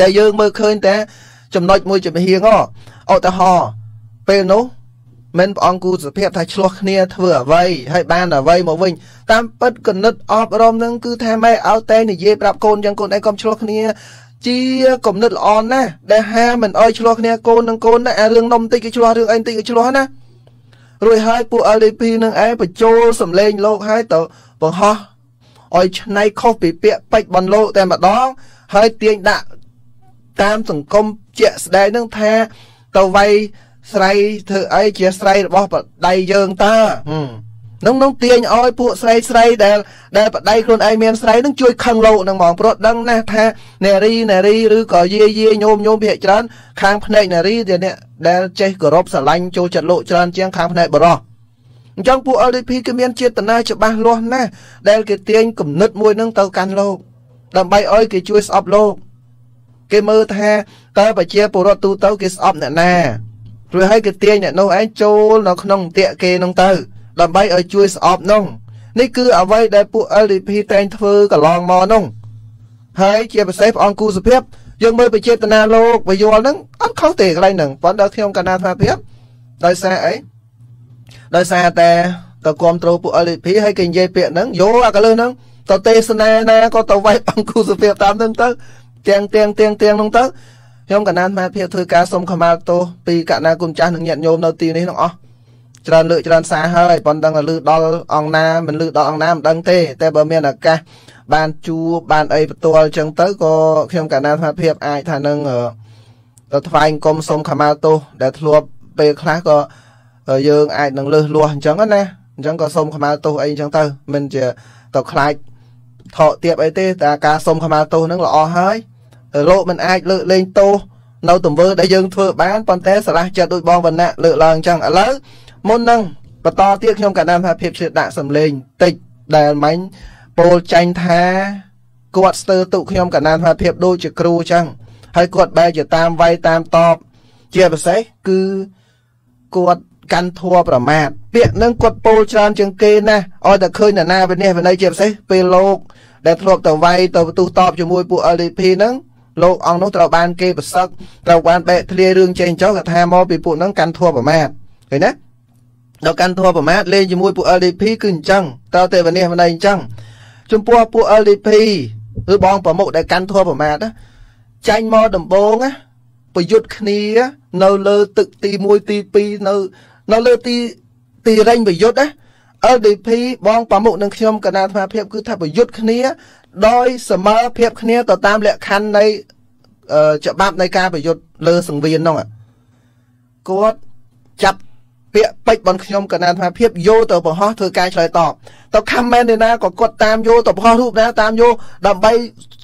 Speaker 2: ដែលយើងមើលឃើញតែចំណុចមួយចំហៀងឧទាហរណ៍ពេលនោះមិនព្រះអង្គគូសភាពថាឆ្លោះគ្នាធ្វើអ្វីហើយបានអ្វីមកវិញតាមពិតគណិតអប់រំនឹងគឺថាម៉ែឲ្យតែនិយាយប្រាប់កូនយ៉ាងកូនឯងកុំឆ្លោះគ្នា ជាគំនិតល្អណាស់ដែលហាមិនអោយឆ្លោះគ្នាកូននឹងកូនណាអារឿងនំតិចក៏ឆ្លោះរឿងអីតិចក៏ឆ្លោះណារួចហើយពួក LDP នឹងឯងបញ្ចូលសម្លេងលោកហើយទៅបង្ហោះឲ្យឆ្នៃខុសពីពាក្យពេចបនលោកតែម្ដង ហើយទាញដាក់តាមសង្គមជាក់ស្ដែងនឹងថាទៅវាយស្រីធ្វើអីជាស្រីរបស់បដៃយើងតើ នឹងនឹងទាញឲ្យពួកស្រីស្រីដែលដែលបដៃខ្លួនឯងមានស្រីនឹងជួយខឹងលោកនឹងហ្មងព្រោះដឹងណាស់ថានារីនារីឬក៏យាយាញោមញោមភាកច្រើន ខាងភ្នែកនារីដែលអ្នកដែលចេះគោរពស្រឡាញ់ចូលចិត្តលោកច្រើនជាងខាងភ្នែកបរោះអញ្ចឹងពួក LDP គឺមានចេតនាច្បាស់លាស់ណាស់ដែលគេទាញគំនិតមួយនឹងទៅកាន់លោក ដើម្បីឲ្យគេជួយស្អប់លោក គេមើលថាតើប្រជាពលរដ្ឋទូទៅគេស្អប់អ្នកណារួចហើយគេទាញអ្នកនោះឯងចូលនៅក្នុងអន្ទាក់គេនោះទៅ ដើម្បីឲ្យជួយស្អប់នោះនេះគឺអ្វីដែលពួក LDP តែងធ្វើកន្លងមកនោះហើយជាពិសេសព្រះអង្គគូសុភាពយើងមើលបចេតនាលោកបយលហ្នឹងអត់ខុសទេកន្លែងហ្នឹងប៉ុន្តែខ្ញុំកណាថាភាពដោយសារអីដោយសារតែតគ្រប់ត្រូលពួក LDP ហើយគេនិយាយពាក្យហ្នឹងយកអាកលឹះហ្នឹងទៅទេសនាណាក៏ទៅវាយអង្គគូសុភាពតាមហ្នឹងទៅទាំងទាំងទាំងទាំងហ្នឹងទៅខ្ញុំកណានមកភាពធ្វើការសុំខមាទោសពីកណាគុណចាស់និងញាតិញោមនៅទីនេះទាំងអស់ ច្រើនលើកច្រើនសារហើយប៉ុន្តែលឺដល់អង្គណាមិនលឺដល់អង្គណាមិនដឹងទេ តែបើមានឱកាសបានជួបបានអីបន្ទាល់អញ្ចឹងទៅក៏ខ្ញុំកណានថាភាពអាចថានឹងទៅថ្វាយអង្គមសុំខមាទោសដែលធ្លាប់ពេលខ្លះក៏យើងអាចនឹងលើសលាស់អញ្ចឹងណាអញ្ចឹងក៏សុំខមាទោសអីអញ្ចឹងទៅមិនជាទៅខ្លាចថកទៀបអីទេតែការសុំខមាទោសហ្នឹងល្អហើយលោកមិនអាចលើកលែងទោសនៅទង្វើដែលយើងធ្វើបានប៉ុន្តែស្រះចិត្តដូចបងវណ្ណៈលើកឡើងអញ្ចឹងឥឡូវ មុននឹងបន្តទៀតខ្ញុំកណ្ដាលថាភាពឆ្លៀតដាក់សម្លេងតិចដែលមាញ់ពោលចាញ់ថាគាត់ស្ទើរទុខ្ញុំកណ្ដាលថាភាពដូចជាគ្រូអញ្ចឹងហើយគាត់បែរជាតាមវាយតាមតបជាពិសេសគឺគាត់កាន់ធัวប្រមាថពាក្យនឹងគាត់ពោលច្រើនជាងគេណាឲ្យតែឃើញអ្នកណាវិនិច្ឆ័យវិន័យជាពិសេសពេលលោកដែលធ្លាប់ទៅវាយទៅបន្ទុះតបជាមួយពួក LDP ហ្នឹងលោកអង្គនោះត្រូវបានគេប្រសឹកត្រូវបានបែកធ្លាយរឿងចេញចោលគាត់ថាមកពីពួកហ្នឹងកាន់ធัวប្រមាថឃើញណា ដល់កាន់ធัวប្រមាថលេងជាមួយពួក LDP គឺអញ្ចឹងតើទេវនេះមិនអីអញ្ចឹងចំពោះពួក LDP ឬបងប្រមុខដែលកាន់ធัวប្រមាថណាចាញ់មកដំបងណាប្រយុទ្ធគ្នា នៅលើទឹកទី1ទី2នៅនៅលើទីទីរែងប្រយុទ្ធណា LDP បងប្រមុខនឹងខ្ញុំកណាអាត្មាភាពគឺថាប្រយុទ្ធគ្នា ដោយសមរភាពគ្នាទៅតាមលក្ខខណ្ឌនៃច្បាប់នៃការប្រយុទ្ធលើសង្វៀននោះគាត់ចាប់ ពាក្យពេចបនខ្ញុំកណានថាភាពយោទៅបង្ហោះធ្វើការឆ្លើយតបទៅខមមិនណាក៏គាត់តាមយោទៅបង្ហោះរូបណាតាមយោដើម្បី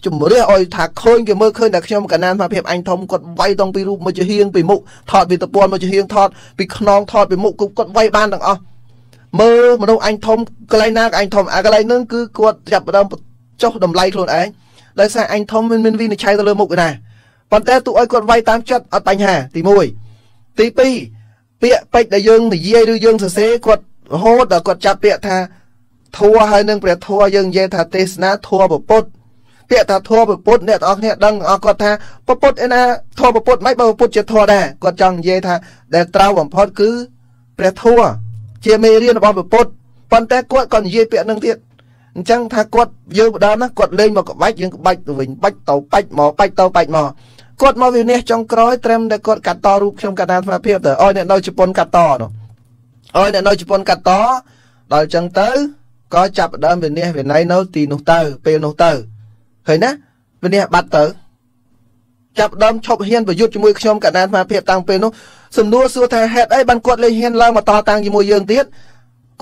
Speaker 2: ជំរះឲ្យថាឃើញគេមើលឃើញតែខ្ញុំកណានថាភាពអញធំគាត់វាយតង់ពីរូបមកជាហៀងពីមុខថតពីតពាន់មកជាហៀងថតពីខ្នងថតពីមុខគាត់វាយបានទាំងអស់មើលមនុស្សអញធំកន្លែងណាក៏អញធំអាកន្លែងហ្នឹងគឺគាត់ចាប់ផ្ដើមចុះតម្លៃខ្លួនឯងដោយសារអញធំមិនមានវិនិច្ឆ័យទៅលើមុខឯណាប៉ុន្តែទោះឲ្យគាត់វាយតាមចិត្តអត់បញ្ហាទី1ទី2 ពាក្យពេចន៍ដែលយើងនិយាយឬយើងសរសេរគាត់រហូតដល់គាត់ចាប់ពាក្យថា ធัวហើយនឹងព្រះធัวយើងនិយាយថាទេសនាធัวពុទ្ធពាក្យថាធัวពុទ្ធអ្នកទាំងអស់គ្នាដឹងអស់គាត់ថាពុទ្ធឯណាធัวពុទ្ធមិនបើពុទ្ធជាធัវដែរគាត់ចង់និយាយថាដែលត្រូវបំផុតគឺព្រះធัวជាមេរៀនរបស់ពុទ្ធប៉ុន្តែគាត់ក៏និយាយពាក្យនឹងទៀតអញ្ចឹងថាគាត់យើងបដើមណាគាត់លេងមកក្បាច់យើងក្បាច់ទៅវិញបាច់ទៅបាច់មកបាច់ទៅបាច់មក គាត់មកវិនិច្ឆ័យចុងក្រោយត្រឹមតែគាត់កាត់តរូបខ្ញុំកណ្ដាលស្មារតីទៅអោយអ្នកនៅជប៉ុនកាត់តនោះអោយអ្នកនៅជប៉ុនកាត់តដល់អញ្ចឹងទៅក៏ចាប់ដើមវិនិច្ឆ័យវិន័យនៅទីនោះទៅ ពេលនោះទៅឃើញណាវិនិច្ឆ័យបាត់ទៅចាប់ដើមឈប់ហ៊ានប្រយុទ្ធជាមួយខ្ញុំកណ្ដាលស្មារតីតាំងពេលនោះសំណួរសួរថាហេតុអីបានគាត់លេងហ៊ានឡើងមកតតាំងជាមួយយើងទៀត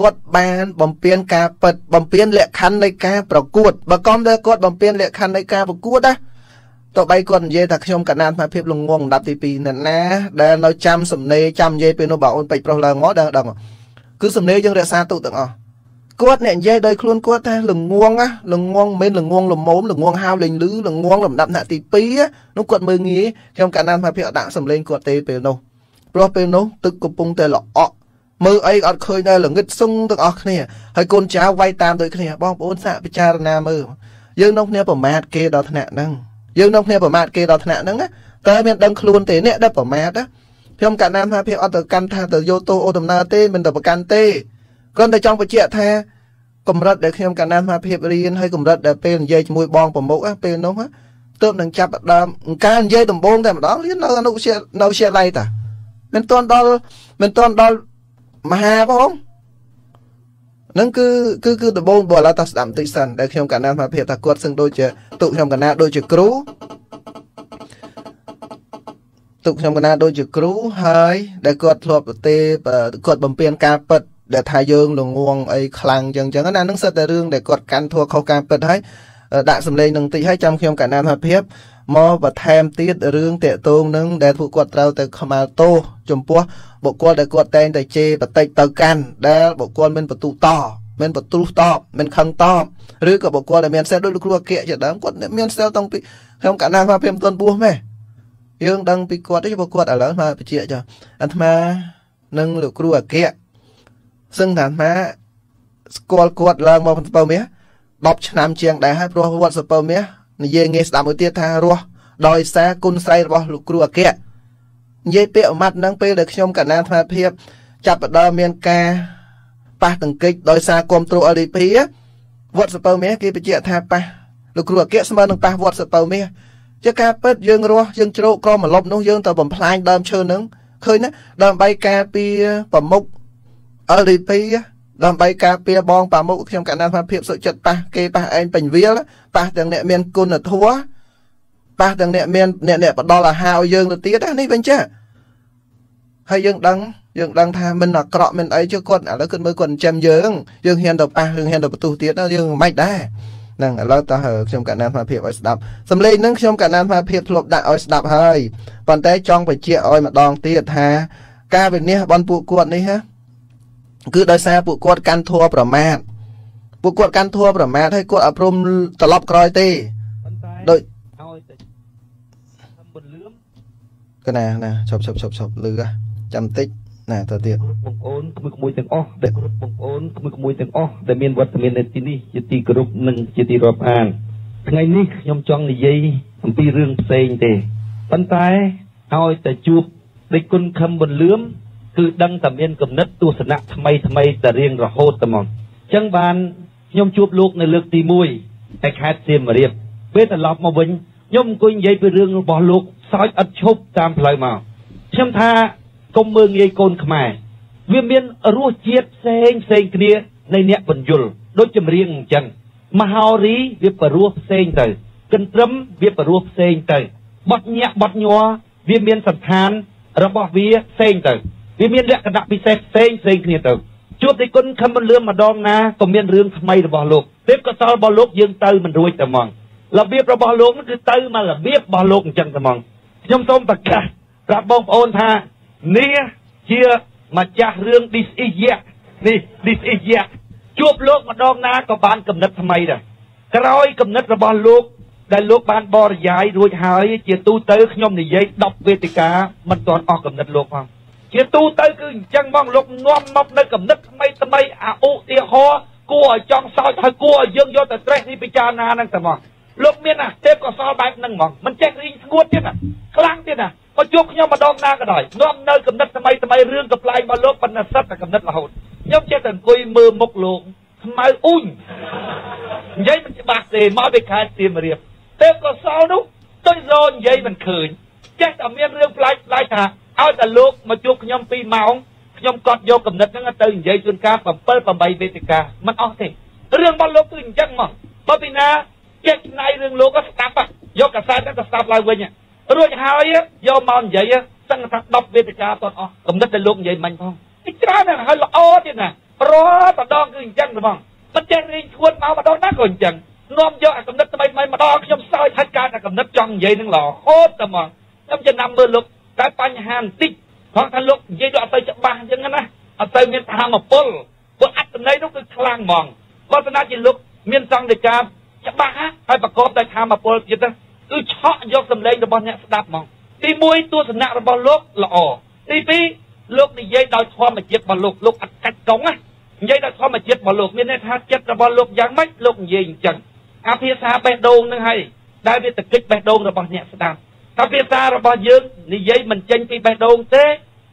Speaker 2: គាត់បានបំពេញការពិតបំពេញលក្ខខណ្ឌនៃការប្រកួតបើកុំតែគាត់បំពេញលក្ខខណ្ឌនៃការប្រកួតណា ទោះបីគាត់និយាយថាខ្ញុំកណានអាភិបលងងដាប់ទី2អ្នកណាដែលនៅចាំសំណេរចាំនិយាយពេលនោះបើអូនពេជ្រប្រុសឡើងមកដឹងដឹងគឺសំណេរយើងរក្សាទុកទាំងអស់គាត់អ្នកនិយាយដោយខ្លួនគាត់ថាលងងណាលងងមិនលងងលមមលងងហាវលេងលឺលងងលំដាប់ថ្នាក់ទី2នោះគាត់មើលងាយខ្ញុំកណានអាភិបដាក់សំឡេងគាត់ទេពេលនោះព្រោះពេលនោះទឹកកំពុងតែល្អក់មើលអីអត់ឃើញដែរល្ងិតសុងទាំងអស់គ្នាហើយកូនចៅវាយតាមដូចគ្នាបងប្អូនសាកពិចារណាមើលយើងនោះគ្នាប្រមាថគេដល់ថ្នាក់ហ្នឹង យើងនោះគ្នាប្រមាថគេដល់ថ្នាក់ហ្នឹងតើមានដឹងខ្លួនទេអ្នកដែលប្រមាថខ្ញុំកាលណាថាភាពអត់ទៅកាន់ថាទៅយកតោអូដំណើរទេមិនទៅប្រកាន់ទេគ្រាន់តែចង់បញ្ជាក់ថាកម្រិតដែលខ្ញុំកាលណាថាភាពរៀនហើយកម្រិតដែលពេលនិយាយជាមួយបងប្រមុខពេលនោះទើបនឹងចាប់ដើមការនិយាយដំបូងតែម្ដងរៀននៅអនុវិទ្យានៅវិទ្យាល័យតាមិនទាន់ដល់មិនទាន់ដល់មហាបង ហ្នឹងគឺគឺគឺដំបូងបើឡើយតស្ដាប់បន្តិចសិនដែលខ្ញុំកណ្ណាថាភាពថាគាត់សឹងដូចជាទុកខ្ញុំកណ្ណាដូចជាគ្រូទុកខ្ញុំកណ្ណាដូចជាគ្រូហើយដែលគាត់ធ្លាប់ប្រទេសគាត់បំពេញការពិតដែលថាយើងលងងអីខ្លាំងចឹងចឹងណានឹងសិតតែរឿងដែលគាត់កាន់ធัวខុសការពិតហើយដាក់សម្លេងនឹងតិចហើយចាំខ្ញុំកណ្ណាថាភាព មកបន្ថែមទៀតរឿងតកតងនឹងដែលពួកគាត់ត្រូវទៅខ្មាល់ទោសចំពោះបុគ្គលដែលគាត់តែងតែជេរបតិចទៅកាន់ដែលបុគ្គលមានបន្ទុតមានបន្ទុះតបមានខឹងតបឬក៏បុគ្គលដែលមានសិលដូចលោកគ្រូអគ្គជាដើមគាត់មានសិលតាំងពីខ្ញុំកណ្ណាមកព្រាមទុនបួសម៉េះយើងដឹងពីគាត់ទេបើគាត់ឥឡូវមកបជាចាអាត្មានិងលោកគ្រូអគ្គសឹងថាអាត្មាស្គាល់គាត់ឡើងមកបន្ទើមាស10ឆ្នាំជាងដែរហើយព្រោះវត្តសពើមាស និយាយងាយស្ដាប់មួយទៀតថារស់ដោយសារគុណស្រីរបស់លោកគ្រូអគ្គនិយាយពាក្យអមត្តនឹងពេលដែលខ្ញុំកណ្ណាថ្មភាព ចាប់ផ្ដើមមានការប៉ះតង្គិចដោយសារគ្រប់គ្រង LDP វត្តសពើមាសគេបញ្ជាក់ថាប៉ះលោកគ្រូអគ្គស្មើនឹងប៉ះវត្តសពើមាសជាការពិតយើងរស់យើងជ្រោកក៏មកលប់នោះយើងទៅបំផ្លាញដើមឈើនឹងឃើញណាដើម្បីការពារប្រមុខ LDP ដើម្បីការពារបងប៉ាមុខខ្ញុំកណ្ណាលភាពសុចិត្តប៉ះគេប៉ះឯងពេញវាលប៉ះទាំងអ្នកមានគុណធម៌ប៉ះទាំងអ្នកមានអ្នកអ្នកផ្ដល់អាហារឲ្យយើងទៅទៀតនេះវិញចាហើយយើងដឹងយើងដឹងថាមិនអាក្រក់មិនអីជឿគាត់ឥឡូវគាត់មើលគាត់ចិញ្ចឹមយើងយើងហ៊ានទៅប៉ះយើងហ៊ានទៅបន្ទុះទៀតយើងមិនដែរហ្នឹងឥឡូវតើខ្ញុំកណ្ណាលភាពឲ្យស្ដាប់សំឡេងហ្នឹងខ្ញុំកណ្ណាលភាពធ្លាប់ដាក់ឲ្យស្ដាប់ហើយប៉ុន្តែចង់បញ្ជាក់ឲ្យម្ដងទៀតថា ការវិនិច្ឆ័យបនពួកគាត់នេះណា គឺដោយសារពួកគាត់កាន់ធัวប្រមាថពួកគាត់កាន់ធัวប្រមាថហើយគាត់អប់រំត្រឡប់ក្រោយទេដូចឲ្យតែបន្លឿមកណាណាឈប់ឈប់ឈប់ឈប់លឺចាំតិចណាទៅទៀត
Speaker 1: បងប្អូនក្មួយៗទាំងអស់ដែលគ្រប់បងប្អូនក្មួយៗទាំងអស់ដែលមានវត្តមាននៅទីនេះជាទីគោរពនិងជាទីរាប់អានថ្ងៃនេះខ្ញុំចង់និយាយអំពីរឿងផ្សេងទេប៉ុន្តែឲ្យតែជួបដេចគុណខឹមបន្លឿម គឺដឹងតែមានគំនិតទស្សនៈថ្មីថ្មីតែរៀងរហូតតែមកអញ្ចឹងបានខ្ញុំជួបលោកនៅលើកទី1ឯខេត្តសៀមរាបពេលត្រឡប់មកវិញខ្ញុំអង្គុយនិយាយពីរឿងរបស់លោកសោចឥតឈប់តាមផ្លូវមកខ្ញុំថាកុំមើងងាយកូនខ្មែរវាមានរសជាតិផ្សេងផ្សេងគ្នានៃអ្នកបញ្យលដូចចម្រៀងអញ្ចឹងមហោរីវាបរោះផ្សេងទៅកន្ទ្រឹមវាបរោះផ្សេងទៅបត់ញាក់បត់ញ័រវាមានសន្តានរបស់វាផ្សេងទៅ វាមានលក្ខណៈពិសេសផ្សេងផ្សេងគ្នាទៅជួបតែគុណខំមិនលឿនម្ដងណាក៏មានរឿងថ្មីរបស់លោកទេពកសលរបស់លោកយើងទៅមិនរួចតែហ្មងរបៀបរបស់លោកគឺទៅមករបៀបរបស់លោកអញ្ចឹងតែហ្មងខ្ញុំសូមប្រកាសប្រាប់បងប្អូនថានេះជាម្ចាស់រឿង this is yet នេះ this is yet ជួបលោកម្ដងណាក៏បានកំណត់ថ្មីដែរក្រោយកំណត់របស់លោកដែលលោកបានបរិយាយរួចហើយជាទូទៅខ្ញុំនិយាយ10វេទិកាមិនទាន់អស់កំណត់លោកផង ជាទូទៅគឺអញ្ចឹងបងលោកនាំមកនៅកំណត់ថ្មីថ្មីអាឧទាហរណ៍គួរឲ្យចង់សោចហើយគួរឲ្យយើងយកទៅត្រេះនេះពិចារណាហ្នឹងតែមកលោកមានណាទេពកសលបែបហ្នឹងហ្មងមិនចេះរីងស្ងួតទៀតណាខ្លាំងទៀតណាបើជួបខ្ញុំម្ដងណាក៏ដោយនាំនៅកំណត់ថ្មីថ្មីរឿងកំ pl ែងរបស់លោកបណ្ឌសិទ្ធតែកំណត់រហូតខ្ញុំចេះតែអង្គុយមើលមុខលោកខ្មៅអ៊ុញនិយាយមិនច្បាស់ទេមកពីខេត្តសៀមរាបទេពកសលនោះទុយរោនិយាយមិនឃើញចេះតែមានរឿងប្លែកប្លែកថា ឲ្យតែលោកមកជួបខ្ញុំ2ម៉ោងខ្ញុំកត់យកកំណត់ហ្នឹងទៅនិយាយជួនកាល7 8វេទិកាមិនអស់ទេរឿងរបស់លោកគឺអញ្ចឹងមកបើពីណាចេះឆ្នៃរឿងលោកក៏ស្ដាប់យកកាសែតទៅស្ដាប់ឡើងវិញរួចហើយយកមកនិយាយសឹងថា10វេទិកាតអស់កំណត់តែលោកនិយាយមិញផងទីច្រើនណាស់ហើយល្អទៀតណារាល់ម្ដងគឺអញ្ចឹងហ្មងមិនចេះរៀងឈួនមកម្ដងណាក៏អញ្ចឹងនាំយកអាកំណត់ថ្មីថ្មីម្ដងខ្ញុំសើចហើយកើតអាកំណត់ចង់និយាយនឹងរហូតតែហ្មងខ្ញុំចំណាំមើលលោក តែបញ្ហាបន្តិចគាត់ថាលោកនិយាយទៅអត់ទៅច្បាស់អញ្ចឹងណាអត់ទៅមានធម៌ពលព្រោះអត្តន័យនោះគឺខ្លាំងហ្មងបើស្នាជាលោកមានសង្ឃកាច្បាស់ហើយប្រកបដោយធម៌ពលទៀតគឺឆក់យកសម្លេងរបស់អ្នកស្ដាប់ហ្មងទី1ទស្សនៈរបស់លោកល្អទី2លោកនិយាយដោយធម្មជាតិរបស់លោកលោកអត់កាច់កង់ណានិយាយដោយធម្មជាតិរបស់លោកមានន័យថាចិត្តរបស់លោកយ៉ាងម៉េចលោកនិយាយអញ្ចឹងអាភាសាបេះដូងនឹងហើយដែលវាតកិច្ចបេះដូងរបស់អ្នកស្ដាប់ ថាភាសារបស់យើងនិយាយមិនចេញពីបេះដូងទេ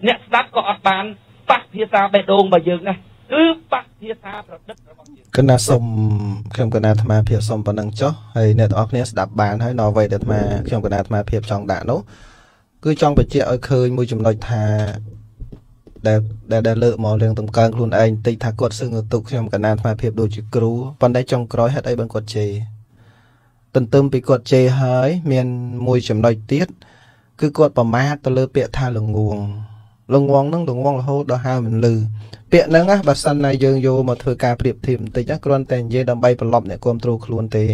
Speaker 1: អ្នកស្ដាប់ក៏អត់បានប៉ះភាសាបេះដូងរបស់យើងដែរគឺប៉ះភាសាប្រឌិតរបស់យើង
Speaker 2: កណាសុំខ្ញុំកណាអាត្មាភាពសុំប៉ុណ្ណឹងចុះហើយអ្នកទាំងអស់គ្នាស្ដាប់បានហើយនៅអ្វីដែលអាត្មាខ្ញុំកណាអាត្មាភាពចង់ដាក់នោះគឺចង់បញ្ជាក់ឲ្យឃើញមួយចំណុចថាដែលដែលលើកមករឿងតំកើងខ្លួនឯងតិចថាគាត់សឹងទុកខ្ញុំកណាអាត្មាភាពដូចជាគ្រូប៉ុន្តែចុងក្រោយហេតុអីបានគាត់ជេរ ទន្ទឹមពីគាត់ជេរហើយ មានមួយចំណុចទៀតគឺគាត់ប្រមាថទៅលើ ពាក្យថាល្ងងល្ងងហ្នឹងល្ងងរហូតដល់ហៅមិនលឺពាក្យហ្នឹងណាបើសិនណាយើងយកមកធ្វើការប្រៀបធៀបបន្តិចណាគ្រាន់តែនិយាយដើម្បីប្រឡប់អ្នកគ្រប់គ្រងខ្លួនទេ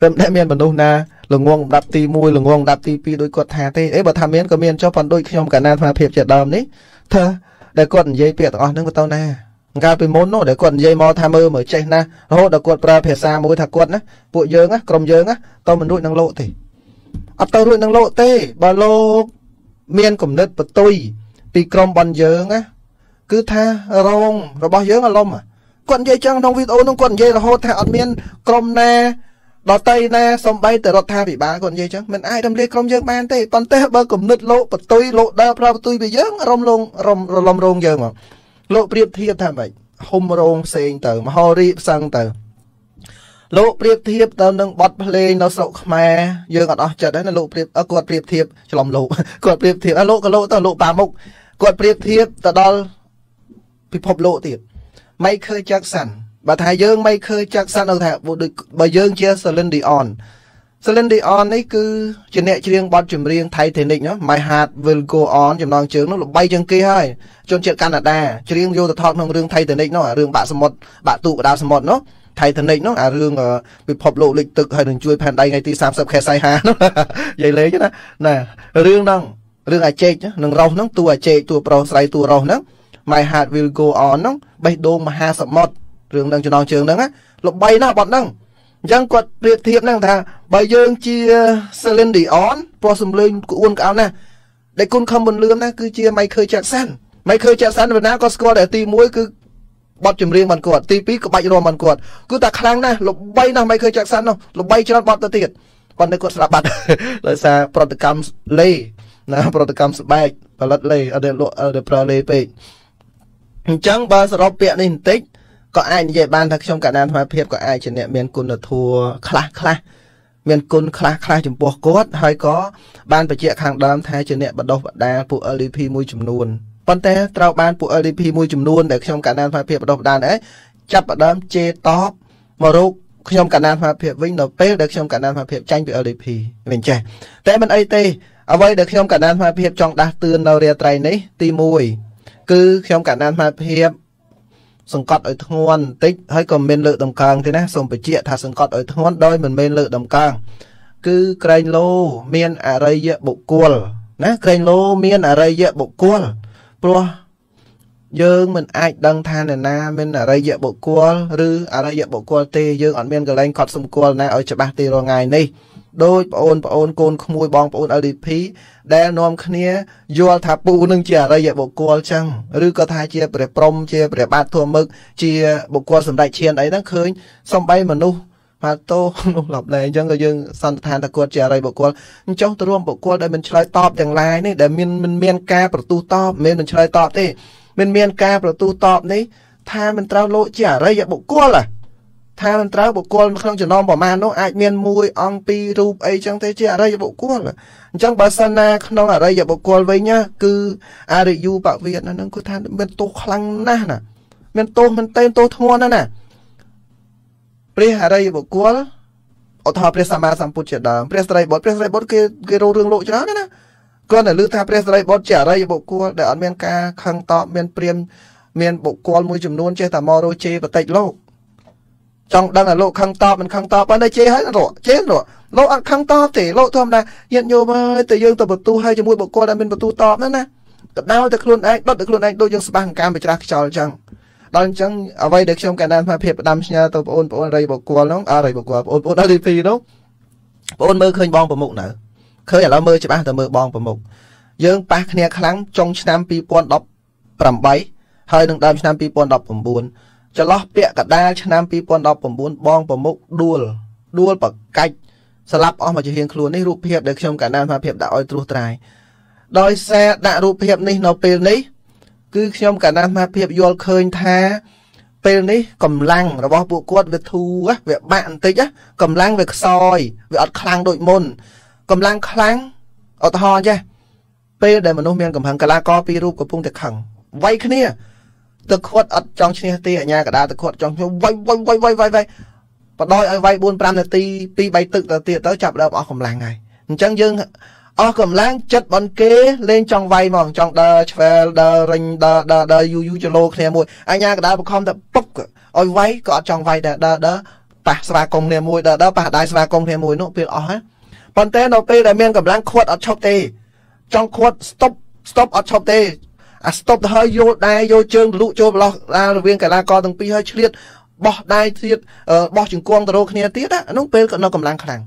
Speaker 2: តែមិនមានមនុស្សណាល្ងងដាប់ទី1ល្ងងដាប់ទី2ដោយគាត់ថាទេអេបើថាមានក៏មានចុះប៉ុន្តែដូចខ្ញុំកណាថាភាពជាដើមនេះថាដែលគាត់និយាយពាក្យទាំងអស់ហ្នឹងទៅណា កាលពីមុននោះដែលគាត់និយាយមកថាមើលមើលចេះណារហូតដល់គាត់ប្រើភាសាមួយថាគាត់ណាពួកយើងណាក្រុមយើងណាតើមិនរួចនឹងលោកទេអត់ទៅរួចនឹងលោកទេបើលោកមានគំនិតបតុយពីក្រុមបនយើងណាគឺថារងរបស់យើងអលំគាត់និយាយចឹងក្នុងវីដេអូនោះគាត់និយាយរហូតថាអត់មានក្រុមណាដតីណាសំបីទៅរដ្ឋាភិបាលគាត់និយាយចឹងមិនអាចរំលាយក្រុមយើងបានទេប៉ុន្តែបើគំនិតលោកបតុយលោកដើរប្រើបតុយពីយើងរំលងរំរលំរងយើងមក លោកប្រៀបធៀបថាម៉េចហុំរោងផ្សេងទៅមហោរីផ្សឹងទៅលោកប្រៀបធៀបទៅនឹងបទភ្លេងនៅស្រុកខ្មែរយើងអត់អស់ចិត្តហើយណាលោកប្រៀបគាត់ប្រៀបធៀបច្រឡំលោកគាត់ប្រៀបធៀបអើលោកក៏លោកទៅលោកប៉ាមុខគាត់ប្រៀបធៀបទៅដល់ពិភពលោកទៀតមិនឃើញចាក់សាន់បើថាយើងមិនឃើញចាក់សាន់ថាដូចបើយើងជា Celine Dion Celine Dion នេះគឺជាអ្នកច្រៀងបទចម្រៀង Titanic ណា My Heart Will Go On ចំណងជើងនោះល្បីជាងគេហើយជនជាតិកាណាដាច្រៀងយកទៅថតក្នុងរឿង Titanic នោះអារឿងបាក់សមុទ្របាក់ទូកកដាលសមុទ្រនោះ Titanic នោះអារឿងពិភពលោកលិចទឹកហើយនឹងជួយផែនដីថ្ងៃទី30ខែសីហានោះនិយាយលេងណាណារឿងហ្នឹងរឿងអាចេកនឹងរស់ហ្នឹងតួអាចេកតួប្រុសស្រីតួរស់ហ្នឹង My Heart Will Go On ហ្នឹងបេះដូងមហាសមុទ្ររឿងហ្នឹងចំណងជើងហ្នឹងណាល្បីណាស់បត់ហ្នឹង អញ្ចឹងគាត់ប្រៀបធៀបហ្នឹងថាបើយើងជា Celine Dion ព្រោះសំឡេងក្អួនក្អោនណាស់ដែលគុណខំបន្លឿនណាគឺជា Michael Jackson Michael Jackson វណ្ណាក៏ស្គាល់តែទី1គឺបទចម្រៀងបានគាត់ទី2ក្បាច់រាំបានគាត់គឺតែខ្លាំងណាស់ល្បីណាស់ Michael Jackson នោះល្បីច្រើនបទទៅទៀតប៉ុន្តែគាត់ស្លាប់បាត់ដោយសារប្រតិកម្មលេណាប្រតិកម្មស្បែកផលិតលេអត់លក់អត់ប្រើលេពេកអញ្ចឹងបើសរុបពាក្យនេះបន្តិច ក៏អាចនិយាយបានថាខ្ញុំកណ្ដាលអាភិបក៏អាចជាអ្នកមានគុណធម៌ខ្លះខ្លះមានគុណខ្លះខ្លះចំពោះគាត់ហើយក៏បានបញ្ជាក់ខាងដើមថាជាអ្នកបដោះបដាពួក LDP មួយចំនួនប៉ុន្តែត្រូវបានពួក LDP មួយចំនួនដែលខ្ញុំកណ្ដាលអាភិបបដោះបដាដែរចាប់ផ្ដើមជេរតបមករកខ្ញុំកណ្ដាលអាភិបវិញនៅពេលដែលខ្ញុំកណ្ដាលអាភិបចាញ់ពី LDP វិញចេះតែមិនអីទេអ្វីដែលខ្ញុំកណ្ដាលអាភិបចង់ដាស់តឿននៅរាត្រីនេះទី1គឺខ្ញុំកណ្ដាលអាភិប សង្កត់ឲ្យធ្ងន់បន្តិចហើយក៏មិនលើកដំកើងទេណាសូមបញ្ជាក់ថាសង្កត់ឲ្យធ្ងន់ដោយមិនមែនលើកដំកើងគឺក្រែងលោ មានអរិយបុគ្គលណាក្រែងលោមានអរិយបុគ្គលព្រោះយើងមិនអាចដឹងថានរណាមានអរិយបុគ្គលឬអរិយបុគ្គលទេយើងអត់មានកលែងកត់សម្គាល់ណាឲ្យច្បាស់ទេរាល់ថ្ងៃនេះ ដោយបងអូនបងអូនកូនក្មួយបងប្អូន LDP ដែលនាំគ្នាយល់ថាពូនឹងជាអរិយបុគ្គលចឹងឬក៏ថាជាព្រះព្រំជាព្រះបាទធម៌មឹកជាបុគ្គលសម្ដេចឈានអីហ្នឹងឃើញសំបីមនុស្សមកតោនោះឡប់ដែរអញ្ចឹងក៏យើងសន្និដ្ឋានថាគាត់ជាអរិយបុគ្គលអញ្ចឹងទៅរួមបុគ្គលដែលមិនឆ្លើយតបទាំងឡាយនេះដែលមានមិនមានការប្រទូតបមិនមិនឆ្លើយតបទេមិនមានការប្រទូតបនេះថាមិនត្រូវលោកជាអរិយបុគ្គល ថាមិនត្រូវបុគ្គលក្នុងចំណោមប្រមាណនោះអាចមានមួយអង្គពីររូបអីចឹងទេជាអរិយបុគ្គលអញ្ចឹងបើសិនណាក្នុងអរិយបុគ្គលវិញគឺអរិយូបវិទ្យាហ្នឹងគឺថាមានទោសខ្លាំងណាស់ណាមានទោសមែនតើទោសធ្ងន់ណាស់ណាព្រះអរិយបុគ្គលឧទាហរណ៍ព្រះសម្មាសម្ពុទ្ធជាដើមព្រះស្រីបុត្រព្រះស្រីបុត្រគេគេរងរឿងលោកច្រើនណាគាត់តែលើថាព្រះស្រីបុត្រជាអរិយបុគ្គលដែលអត់មានការខឹងតបមានព្រាមមានបុគ្គលមួយចំនួនចេះតែមករោជេបតិចលោក ចង់ដឹងថាលោកខឹងតបមិនខឹងតបប៉ុន្តែជេរហើយរកជេររកលោកអត់ខឹងតបទេលោកធម្មតាញាតិញោមហើយតែយើងទៅបន្ទូឲ្យជាមួយបុគ្គលដែលមានបន្ទូតបហ្នឹងណាកដោតែខ្លួនឯងដុតតែខ្លួនឯងដូចយើងស្បាំងកម្មបច្រាស់ខ្យល់អញ្ចឹងដល់អញ្ចឹងអ្វីដែលខ្ញុំកណ្ដាលថាភាពផ្ដាំផ្ញើទៅបងប្អូនបងប្អូនរៃបុគ្គលហ្នឹងអរៃបុគ្គលបងប្អូនអរិពីនោះបងប្អូនមើលឃើញបងប្រមុខនៅឃើញឥឡូវមើលច្បាស់ទៅមើលបងប្រមុខយើងប៉ះគ្នាខ្លាំងចុងឆ្នាំ2018ហើយនឹងដើមឆ្នាំ2019 ចន្លោះពាក់កដាលឆ្នាំ2019បងប្រមុខដួលដួលប្រកាច់ស្លាប់អស់មកជាហៀងខ្លួននេះរូបភាពដែលខ្ញុំកណ្ដាលថាភាពដាក់ឲ្យត្រួសត្រាយដោយសារដាក់រូបភាពនេះនៅពេលនេះ គឺខ្ញុំកណ្ដាលថាភាពយល់ឃើញថា ពេលនេះកម្លាំងរបស់ពួកគាត់វាធូរវាបាក់បន្តិចកម្លាំងវាខ្សោយវាអត់ខ្លាំងដូចមុនកម្លាំងខ្លាំងឧទាហរណ៍ចេះពេលដែលមនុស្សមានកំហឹងកលាករពីររូបកំពុងតែខឹងវាយគ្នា ទៅខាត់អត់ចង់ឈ្នះទេអញ្ញាកដាទៅខាត់ចង់វាយវាយវាយវាយវាយវាយបដោយឲ្យវាយ4 5នាទី2 3ទឹកទៅទៀតទៅចាប់ដើមអស់កម្លាំងហើយអញ្ចឹងយើងអស់កម្លាំងចិត្តបនគេលេងចង់វាយមកចង់ដើរឆ្វែលដើររិញដើរដើរដើរយូយូចលោគ្នាមួយអញ្ញាកដាបខំតែពុកឲ្យវាយក៏អត់ចង់វាយដែរដើរដើរប៉ះស្វាគមន៍គ្នាមួយដើរដើរប៉ះដៃស្វាគមន៍គ្នាមួយនោះពេលអស់ហ៎ប៉ុន្តែនៅពេលដែលមានកម្លាំងខាត់អត់ឈប់ទេចង់ខាត់ stop stop អត់ឈប់ទេ អា stop ទៅហើយយកដៃយកជើងទលុចូលប្រឡោះរវាងកីឡាករទាំងពីរហើយឆ្លៀតបោះដៃទៀតបោះជង្គង់ទៅរកគ្នាទៀតហ្នឹងពេលក៏នៅកម្លាំងខ្លាំង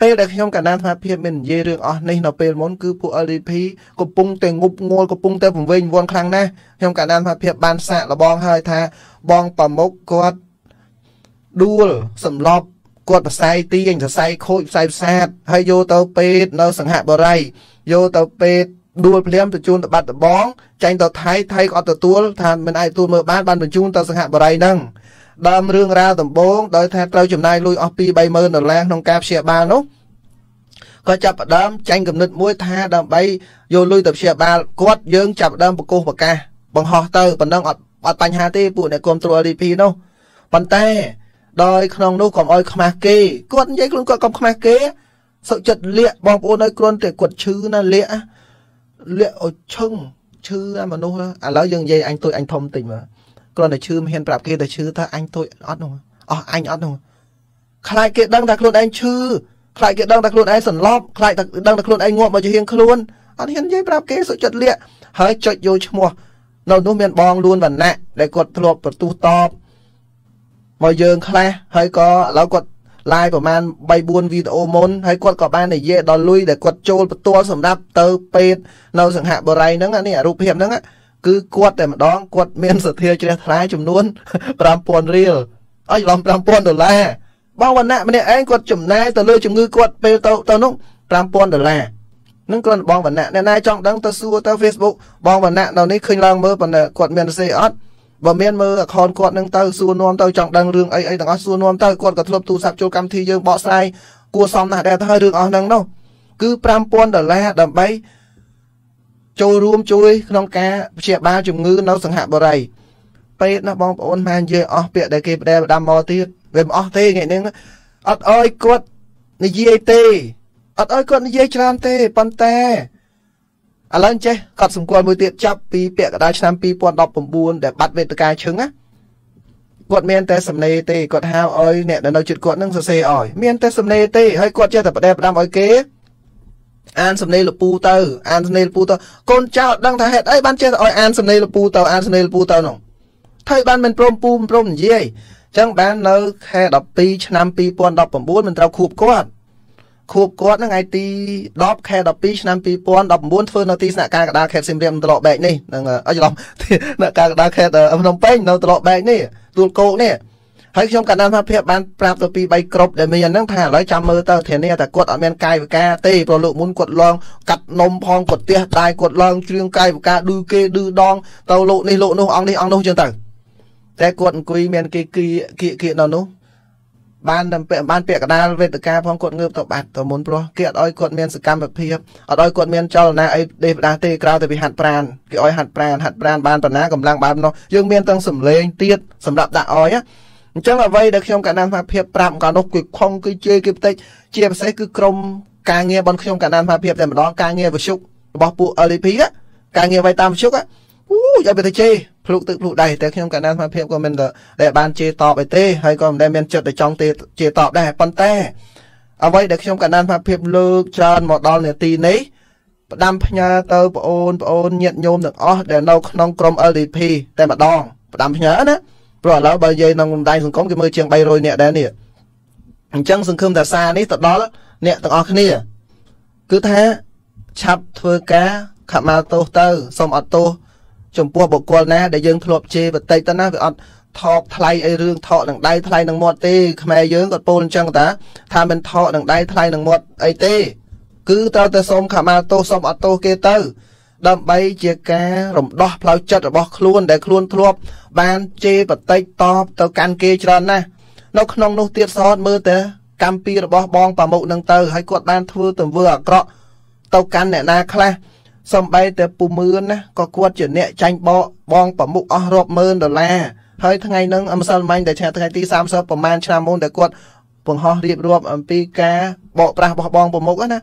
Speaker 2: ពេលដែលខ្ញុំកណ្ដាលថាភាពមាននិយាយរឿងអស់នេះនៅពេលមុនគឺពួក LDP កំពុងតែងប់ងល់កំពុងតែពង្វេងវន់ខ្លាំងណាស់ខ្ញុំកណ្ដាលថាភាពបានសាកលបងហើយថាបងប្រមុខគាត់ដួលសម្លប់គាត់ប្រស័យទាញសរសៃខូចផ្សៃផ្សាតហើយយកទៅពេទ្យនៅសង្ហបុរីយកទៅពេទ្យ ដួលភ្លាមទៅជូនទៅបាត់ដំបងចាញ់ទៅថៃថៃក៏អត់ទទួលថាមិនអាចទទួលមើលបានបានបញ្ជូនទៅសង្ហបុរីហ្នឹងដើមរឿងរ៉ាវដំបូងដោយថាត្រូវចំណាយលុយអស់ពី30000ដុល្លារក្នុងការព្យាបាលនោះក៏ចាប់ផ្ដើមចាញ់គំនិតមួយថាដើម្បីយកលុយទៅព្យាបាលគាត់យើងចាប់ផ្ដើមបកុសប្រកាសបង្ហោះទៅប៉ុណ្ណឹងអត់អត់បញ្ហាទេពួកអ្នកគ្រប់គ្រង LDP នោះប៉ុន្តែដោយក្នុងនោះកុំអោយខ្មាស់គេគាត់និយាយខ្លួនគាត់កុំខ្មាស់គេសុខចិត្តលាកបងប្អូនឲ្យគ្រាន់តែគាត់ឈឺណាលាក លាកឲ្យឈឹងឈឺអាមនុស្សឥឡូវយើងនិយាយអញទួយអញធំតិចមើលគ្រាន់តែឈឺមិនហ៊ានប្រាប់គេតែឈឺថាអញទួយអត់នោះអស់អញអត់នោះខ្លាចគេដឹងថាខ្លួនឯងឈឺខ្លាចគេដឹងថាខ្លួនឯងសន្លប់ខ្លាចដឹងថាខ្លួនឯងងាប់មកជាហៀងខ្លួនអត់ហ៊ាននិយាយប្រាប់គេសុខចិត្តលាកហើយចុចយកឈ្មោះនៅនោះមានបងលួនវណ្ណៈដែលគាត់ធ្លាប់ប្រទូសតបមកយើងខ្លះហើយក៏ឥឡូវគាត់ live ប្រហែល3 4វីដេអូមុនហើយគាត់ក៏បាននិយាយដល់លុយដែលគាត់ចូលបន្ទាល់សម្រាប់ទៅពេទ្យនៅសង្ហបុរីហ្នឹងនេះរូបភាពហ្នឹងគឺគាត់តែម្ដងគាត់មានសទ្ធាជ្រះថ្លាចំនួន5000រៀលអើយឡំ5000ដុល្លារបងវណ្ណៈម្នាក់ឯងគាត់ចំណាយទៅលើជំងឺគាត់ពេលទៅទៅនោះ5000ដុល្លារនឹងគ្រាន់បងវណ្ណៈអ្នកណាចង់ដឹងទៅសួរទៅ Facebook បងវណ្ណៈនៅនេះឃើញឡើងមើលប៉ុន្តែគាត់មានសេអត់ បើមានមើល account គាត់នឹងទៅសួរនាំទៅចង់ដឹងរឿងអីអីទាំងអស់សួរនាំទៅគាត់ក៏ធ្លាប់ទូរស័ព្ទចូលកម្មវិធីយើងបកស្រាយគួរសមណាស់ដែរទៅហើយរឿងអស់ហ្នឹងនោះគឺ5000ដុល្លារដើម្បីចូលរួមជួយក្នុងការព្យាបាលជំងឺនៅសង្ហបុរី ពេទ្យណាបងប្អូនមកនិយាយអស់ពាក្យដែលគេផ្ដែផ្ដាំមកទៀតវាមិនអស់ទេថ្ងៃនេះអត់អោយគាត់និយាយទេអត់អោយគាត់និយាយច្រើនទេប៉ុន្តែ ឥឡូវចេះគាត់សម្គាល់មួយទៀតចាប់ពីពាក់កណ្ដាលឆ្នាំ2019ដែលបាត់វេទិកាឈឹងណាគាត់មានតែសំណេរទេគាត់ហៅឲ្យអ្នកដែលនៅជិតគាត់នឹងសរសេរឲ្យមានតែសំណេរទេហើយគាត់ចេះតែបដិបដាំឲ្យគេអានសំណេរលពូទៅអានសំណេរលពូទៅកូនចៅដឹងថាហេតុអីបានចេះតែឲ្យអានសំណេរលពូទៅអានសំណេរលពូទៅនោះថៃបានមិនព្រមពូមិនព្រមនិយាយចឹងបាននៅខែ12ឆ្នាំ2019មិនត្រូវខួបគាត់ ខួបគាត់ហ្នឹងថ្ងៃទី10ខែ12ឆ្នាំ2019ធ្វើនៅទីស្នាក់ការកដាលខេត្តសៀមរាបត្រឡប់បែកនេះហ្នឹងអត់ច្រឡំស្នាក់ការកដាលខេត្តភ្នំពេញនៅត្រឡប់បែកនេះទួលគោកនេះហើយខ្ញុំកណ្ដាលថាភាពបានប្រាប់ទៅពី3ក្រុមដែលមានហ្នឹងថាឥឡូវចាំមើលទៅធានាថាគាត់អត់មានកាយវិការទេព្រោះលោកមុនគាត់ឡងកាត់នំផងគាត់ទះដៃគាត់ឡងជ្រៀងកាយវិការឌឺគេឌឺដងទៅលោកនេះលោកនោះអង្គនេះអង្គនោះចឹងទៅតែគាត់អង្គុយមានគេគៀគៀគៀនៅនោះ បានតែពាក់បានពាក់កដាលវេទិកាផងគាត់ងើបទៅបាត់ទៅមុនព្រោះគេអត់ឲ្យគាត់មានសកម្មភាពអត់ឲ្យគាត់មានចលនាអីដេបដាទេក្រៅតែពីហាត់ប្រានគេឲ្យហាត់ប្រានហាត់ប្រានបានប៉ុណ្ណាកម្លាំងបាននោះយើងមានទាំងសម្លេងទៀតសម្រាប់ដាក់ឲ្យអញ្ចឹងអ្វីដែលខ្ញុំកណ្ដាលថាភាពប្រាប់កាលនោះគឺខុងគឺជេរគឺផ្ទៃជាពិសេសគឺក្រុមការងារបនខ្ញុំកណ្ដាលថាភាពតែម្ដងការងារវិសុករបស់ពួក LDP ការងារໄວតាមវិសុក អូយកទៅជេរភ្លុកទឹកភ្លុកដៃតែខ្ញុំកណ្ដាលស្មារតីក៏មិនដែលបានជេរតបអីទេហើយក៏មិនដែលមានចិត្តទៅចង់ទេជេរតបដែរប៉ុន្តែអ្វីដែលខ្ញុំកណ្ដាលស្មារតីលើកច្រើនមកដល់នាទីនេះផ្ដាំផ្ញើទៅបងអូនបងអូនញាតិញោមទាំងអស់ដែលនៅក្នុងក្រុម LDP តែម្ដងផ្ដាំផ្ញើណាព្រោះឥឡូវបើនិយាយក្នុងបណ្ដាញសង្គមគេមើលជាង300នាក់ដែរនេះអញ្ចឹងសង្ឃឹមថាសារនេះទៅដល់អ្នកទាំងអស់គ្នាគឺថាឆាប់ធ្វើការខមាល់ទោសទៅសូមអត់ទោស ចំពោះបុគ្គលណាដែលយើងធ្លាប់ជេរបន្តិចទៅណាវាអត់ថោកថ្លៃអីរឿងថោកនឹងដៃថ្លៃនឹងមាត់ទេខ្មែរយើងក៏ពោលអញ្ចឹងតាថាមិនថោកនឹងដៃថ្លៃនឹងមាត់អីទេ គឺត្រូវតែសូមខមាទោសសូមអត់ទោសគេទៅ ដើម្បីជាការរំដោះផ្លូវចិត្តរបស់ខ្លួនដែលខ្លួនធ្លាប់បានជេរបតិចតបទៅកាន់គេច្រើនណាស់នៅក្នុងនោះទៀតសតមើលទៅកម្មពីរបស់បងប៉ាមុកនឹងទៅហើយគាត់បានធ្វើទង្វើអាក្រក់ទៅកាន់អ្នកណាខ្លះ សំបីតែពូមឿនណាក៏គាត់ជាអ្នកចាញ់បោកបងប្រមុខអស់រាប់ម៉ឺនដុល្លារហើយថ្ងៃហ្នឹងអមសិលមាញ់តែថ្ងៃទី30ប្រហែលឆ្នាំមុនតែគាត់បង្ហោះរៀបរាប់អំពីការបោកប្រាស់របស់បងប្រមុខណា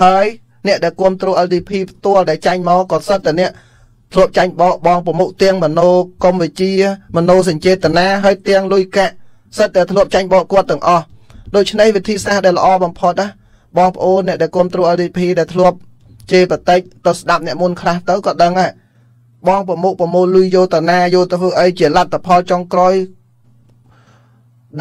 Speaker 2: ហើយអ្នកដែលគ្រប់គ្រង LDP ផ្ទាល់ដែលចាញ់មកក៏សិតតែអ្នកធ្លាប់ចាញ់បោកបងប្រមុខទាំងមនោគមវិជាមនោសញ្ចេតនាហើយទាំងលុយកាក់សិតតែធ្លាប់ចាញ់បោកគាត់ទាំងអស់ដូច្នេះវិធីសាស្ត្រដែលល្អបំផុតណាបងប្អូនអ្នកដែលគ្រប់គ្រង LDP ដែលធ្លាប់ ជេរបតិចទៅស្ដាប់អ្នកមុនខ្លះទៅក៏ដឹងដែរបងប្រមុខប្រមូលលុយយកតាណាយកទៅធ្វើអីជាលទ្ធផលចុងក្រោយ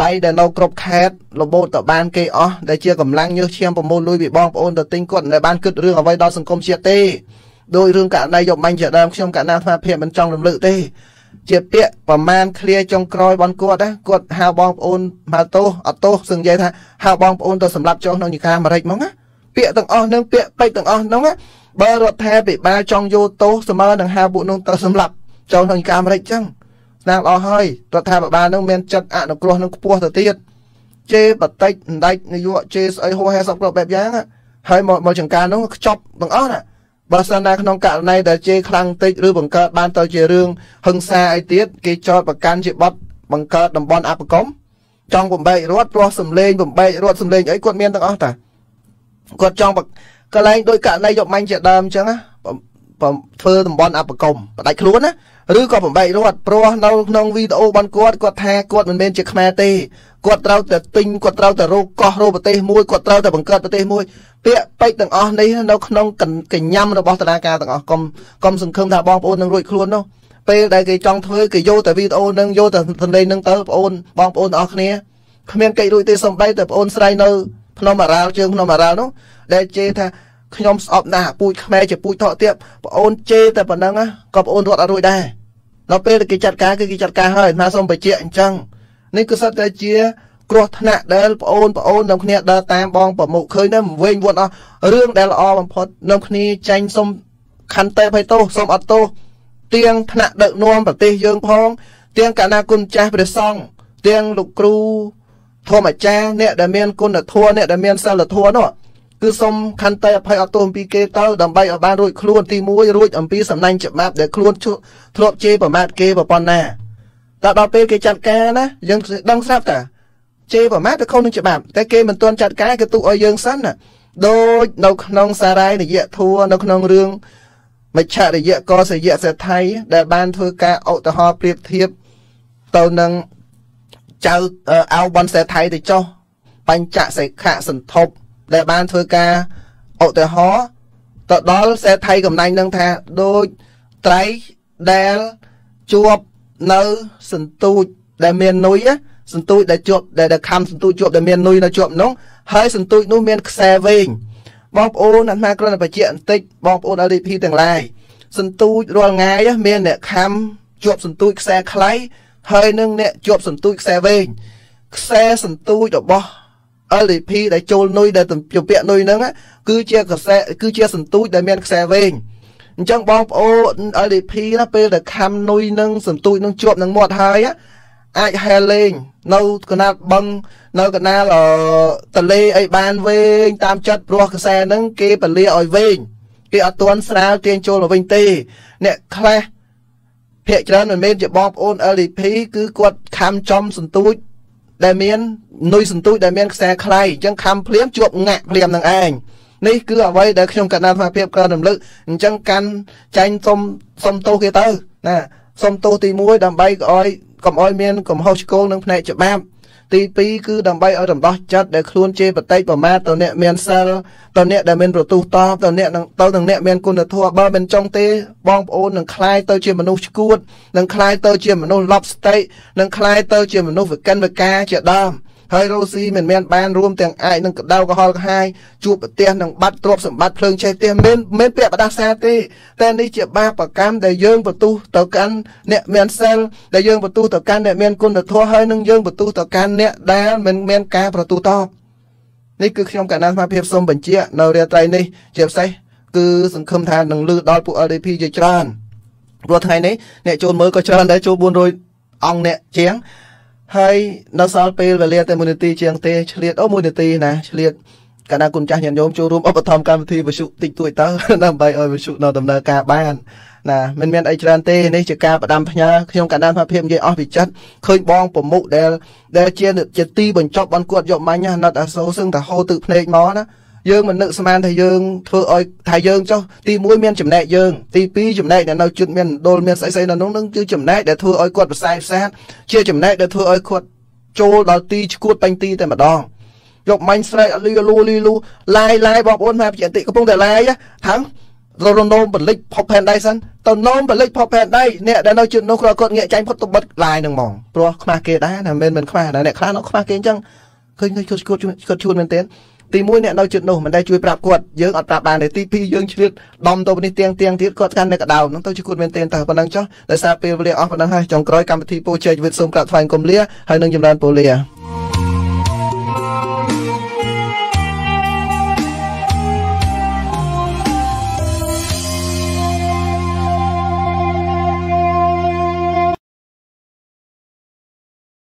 Speaker 2: ដៃដែលនៅគ្រប់ខេត្តរបូតទៅបានគេអស់ដែលជាកម្លាំងញើសឈាមប្រមូលលុយពីបងប្អូនទៅទិញគាត់ដែលបានគិតរឿងអ្វីដល់សង្គមជាតិទេដោយរឿងករណីយកបាញ់ជាដើមខ្ញុំកណ្ណាស្មារតីមិនចង់រំលឹកទេ ជាពាក្យប្រមាណឃ្លាចុងក្រោយបងគាត់ណាគាត់ហៅបងប្អូនមកទោសអត់ទោសសឹងនិយាយថាហៅបងប្អូនទៅសម្រាប់ចុះក្នុងញិកាអាមេរិកហ្មងណា ពាក្យទាំងអស់នឹងពាក្យពេចទាំងអស់ហ្នឹងបើរដ្ឋាភិបាលចង់យកទោសស្មើនឹងហៅពួកនោះទៅសម្លាប់ចូលក្នុងការអាមេរិកចឹងស្នាងល្អហើយរដ្ឋាភិបាលនឹងមានចិត្តអនុគ្រោះនឹងខ្ពស់ទៅទៀតជេបតិចអណ្ដែកនាយកជេស្អីហួសហេសពគ្រប់បែបយ៉ាងហើយមកមកចង្ការនោះខ្ចប់ទាំងអស់ណាបើសិនតែក្នុងករណីដែលជេខ្លាំងតិចឬបង្កើតបានទៅជារឿងហឹង្សាអីទៀតគេចោទប្រកាន់ជាបទបង្កើតតំបន់អបគមចង់បំបែករដ្ឋព្រោះសំលេងបំបែករដ្ឋសំលេងអីគាត់មានទាំងអស់តា គាត់ចង់កន្លែងដោយករណីយកមាញ់ជាដើមអញ្ចឹងណាធ្វើតំបន់អបគមបដាច់ខ្លួនណាឬក៏បំបែករត់ព្រោះនៅក្នុងវីដេអូរបស់គាត់គាត់ថាគាត់មិនមែនជាខ្មែរទេគាត់ត្រូវតែទិញគាត់ត្រូវតែរកកោះរកប្រទេសមួយគាត់ត្រូវតែបង្កើតប្រទេសមួយពាក្យពេចទាំងអស់នេះនៅក្នុងកញ្ញាំរបស់តនាការទាំងអស់កុំកុំសង្ឃឹមថាបងប្អូននឹងរួចខ្លួននោះពេលដែលគេចង់ធ្វើគេយកតែវីដេអូនឹងយកតែទន្លេនឹងទៅបងប្អូនបងប្អូនទាំងអស់គ្នាគ្មានកិច្ចរួចទេសំបីតែបងប្អូនស្រីនៅ ភ្នំអារ៉ាល់ជើងភ្នំអារ៉ាល់នោះដែលជេរថាខ្ញុំស្អប់ណាស់ពូជខ្មែរជាពូជថោកទៀតប្អូនជេរតែប៉ុណ្ណឹងក៏ប្អូនរត់អត់រួចដែរដល់ពេលគេចាត់ការគឺគេចាត់ការហើយណាសូមបញ្ជាក់អញ្ចឹងនេះគឺសិតតែជាគ្រោះថ្នាក់ដែលប្អូនប្អូននាំគ្នាដើរតាមបងប្រមុខឃើញតែវិញវត្តអស់រឿងដែលល្អបំផុតនាំគ្នាចាញ់សុំខន្តីភ័យទោសសុំអត់ទោសទៀងថ្នាក់ដឹកនាំប្រទេសយើងផង ទៀងកណាគុណចាស់ព្រះសង្ឃទៀងលោកគ្រូ ធម្មអាចារ្យអ្នកដែលមានគុណធម៌អ្នកដែលមានសិលធម៌នោះគឺសូមខន្តីអភ័យអត់ទោសអំពីគេទៅដើម្បីឲ្យបានរួចខ្លួនទី1រួចអំពីសំណាញ់ច្បាប់ដែលខ្លួនធ្លាប់ជេរប្រមាថគេប្រព័ន្ធណាតែដល់ពេលគេចាត់ការណាយើងដឹងស្រាប់តាជេរប្រមាថទៅខុសនឹងច្បាប់តែគេមិនទាន់ចាត់ការគេទុកឲ្យយើងសិនណាដូចនៅក្នុងសារាយនយៈធัวនៅក្នុងរឿងមច្ឆរិយកសយៈសេដ្ឋីដែលបានធ្វើការឧទាហរណ៍ប្រៀបធៀបទៅនឹង ចៅអៅបនសេដ្ឋីទៅចុះបញ្ចសិក្ខសន្ធប់ដែលបានធ្វើការឧទាហរណ៍ទៅដល់សេដ្ឋីកំណាញ់នឹងថាដូចត្រីដែលជួបនៅសន្ទូចដែលមាននុយសន្ទូចដែលជាប់ដែលខំសន្ទូចជាប់ដែលមាននុយនៅជាប់នោះហើយសន្ទូចនោះមានខ្សែវែងបងប្អូនអាត្មាគ្រាន់តែបញ្ជាក់បន្តិចបងប្អូន LDP ទាំងឡាយសន្ទូចរាល់ថ្ងៃមានអ្នកខំជាប់សន្ទូចខ្សែខ្លី ហើយនឹងអ្នកជាប់សន្ទូចខ្សែវែងខ្សែសន្ទូចរបស់ LDP ដែលចូលនុយដែលជំពាក់នុយហ្នឹងគឺជាខ្សែគឺជាសន្ទូចដែលមានខ្សែវែងអញ្ចឹងបងប្អូន LDP ណាពេលដែលខំនុយនឹងសន្ទូចនឹងជាប់នឹងមាត់ហើយអាចហែលលេង នៅកណាលបឹងនៅកណាលតលេអីបានវែងតាមចិត្តព្រោះខ្សែហ្នឹងគេពលាឲ្យវែងគេអត់ទាន់ស្រាលទាញចូលមកវិញទេ អ្នកខ្លះ ភាកច្រើនមិនមែនជាបងប្អូន LDP គឺគាត់ខំចំសន្ទូចដែលមាននុយសន្ទូចដែលមានខ្សែខ្លីអញ្ចឹងខំភ្លាមជាប់ងាក់ភ្លាមនឹងឯងនេះគឺអ្វីដែលខ្ញុំកណ្ដាលថាភាពក្ររំលឹកអញ្ចឹងកាន់ចាញ់សុំសុំទោសគេទៅណាសុំទោសទី1ដើម្បីកុំឲ្យកុំឲ្យមានកំហុសឆ្គងនឹងផ្នែកច្បាប់ ទី2គឺដើម្បីឲ្យរំដោះចិត្តដែលខ្លួនជាបតិប្រមាទទៅអ្នកមានសិលទៅអ្នកដែលមានប្រទុះតបទៅអ្នកនឹងទៅនឹងអ្នកមានគុណធម៌បើមិនចង់ទេបងប្អូននឹងคลายទៅជាមនុស្សឈួតនឹងคลายទៅជាមនុស្សលប់ស្តិនឹងคลายទៅជាមនុស្សវិកិនវិការជាដើម ហើយរ៉ូស៊ីមិនមែនបានរួមទាំងអាចនឹងកដៅកុហលកហាយជួបប្រទេសនឹងបាត់ទ្រព្យសម្បត្តិភ្លើងឆេះផ្ទះមិនមិនពាក់បដាសាទេតែនេះជាបាបកម្មដែលយើងបន្ទុះទៅកាន់អ្នកមានសិលដែលយើងបន្ទុះទៅកាន់អ្នកមានគុណធម៌ហើយនឹងយើងបន្ទុះទៅកាន់អ្នកដែលមិនមានការប្រទូតបនេះគឺខ្ញុំកណ្ដាលស្មារតីសូមបញ្ជាក់នៅរាត្រីនេះជាពិសេសគឺសង្ឃឹមថានឹងលឺដល់ពួក LDP ជាច្រើនព្រោះថ្ងៃនេះអ្នកចូលមើលក៏ច្រើនដែរចូល400អង្គអ្នកជាង ហើយនៅសល់ពេលវេលាតែមួយនាទីជាងទេឆ្លៀតអូមួយនាទីណាឆ្លៀតកណ្ដាគុណចាស់ញាតិញោមចូលរួមឧបត្ថម្ភកម្មវិធីវិសុតិចតួចទៅដើម្បីឲ្យវិសុនៅដំណើរការបានណាមិនមានអីច្រើនទេនេះជាការបដាំផ្ញើខ្ញុំកណ្ដាលភាពនិយាយអស់ពីចិត្តឃើញបងប្រមុខដែលដែលជាជាទីបញ្ចប់បានគាត់យកមាញ់ណាត់អាសូរសឹងតែហូរទឹកភ្នែកមកណា យើងមិននឹកស្មានថាយើងធ្វើឲ្យថាយើងចុះទី1មានចំណែកយើងទី2ចំណែកដែលនៅជិតមានដុលមានស្អីស្អីនៅនោះនឹងគឺចំណែកដែលធ្វើឲ្យគាត់ប្រសើរផ្សាតជាចំណែកដែលធ្វើឲ្យគាត់ចូលដល់ទីឈួតបាញ់ទីតែម្ដងយកមាញ់ស្រែកលីលូលីលូឡាយឡាយបងប្អូនមកប្រតិកំពុងតែឡាយថងរលនោមបលិចផុសផែនដៃសិនទៅនោមបលិចផុសផែនដៃអ្នកដែលនៅជិតនោះគាត់គាត់ងាកចាញ់ផុតទៅបិទឡាយនឹងហ្មងព្រោះខ្មាស់គេដែរណាមិនមិនខ្មាស់ណាអ្នកខ្លះនៅខ្មាស់គេអញ្ចឹងឃើញគាត់គាត់គាត់ជួនមែនទែន ទី1អ្នកនៅជិតនោះមិនដែលជួយប្រាប់គាត់យើងអត់ប្រាប់បានទេទី2យើងឆ្លៀតដំទៅនេះទៀងទៀងទៀតគាត់កាន់នៅកដៅហ្នឹងទៅជាគាត់មែនទេតែប៉ុណ្ណឹងចុះដោយសារពេលវេលាអស់ប៉ុណ្ណឹងហើយចុងក្រោយកម្មវិធីពូជ័យជីវិតសូមក្រាបថ្លែងគុំលាហើយនឹងចម្រើនពូលា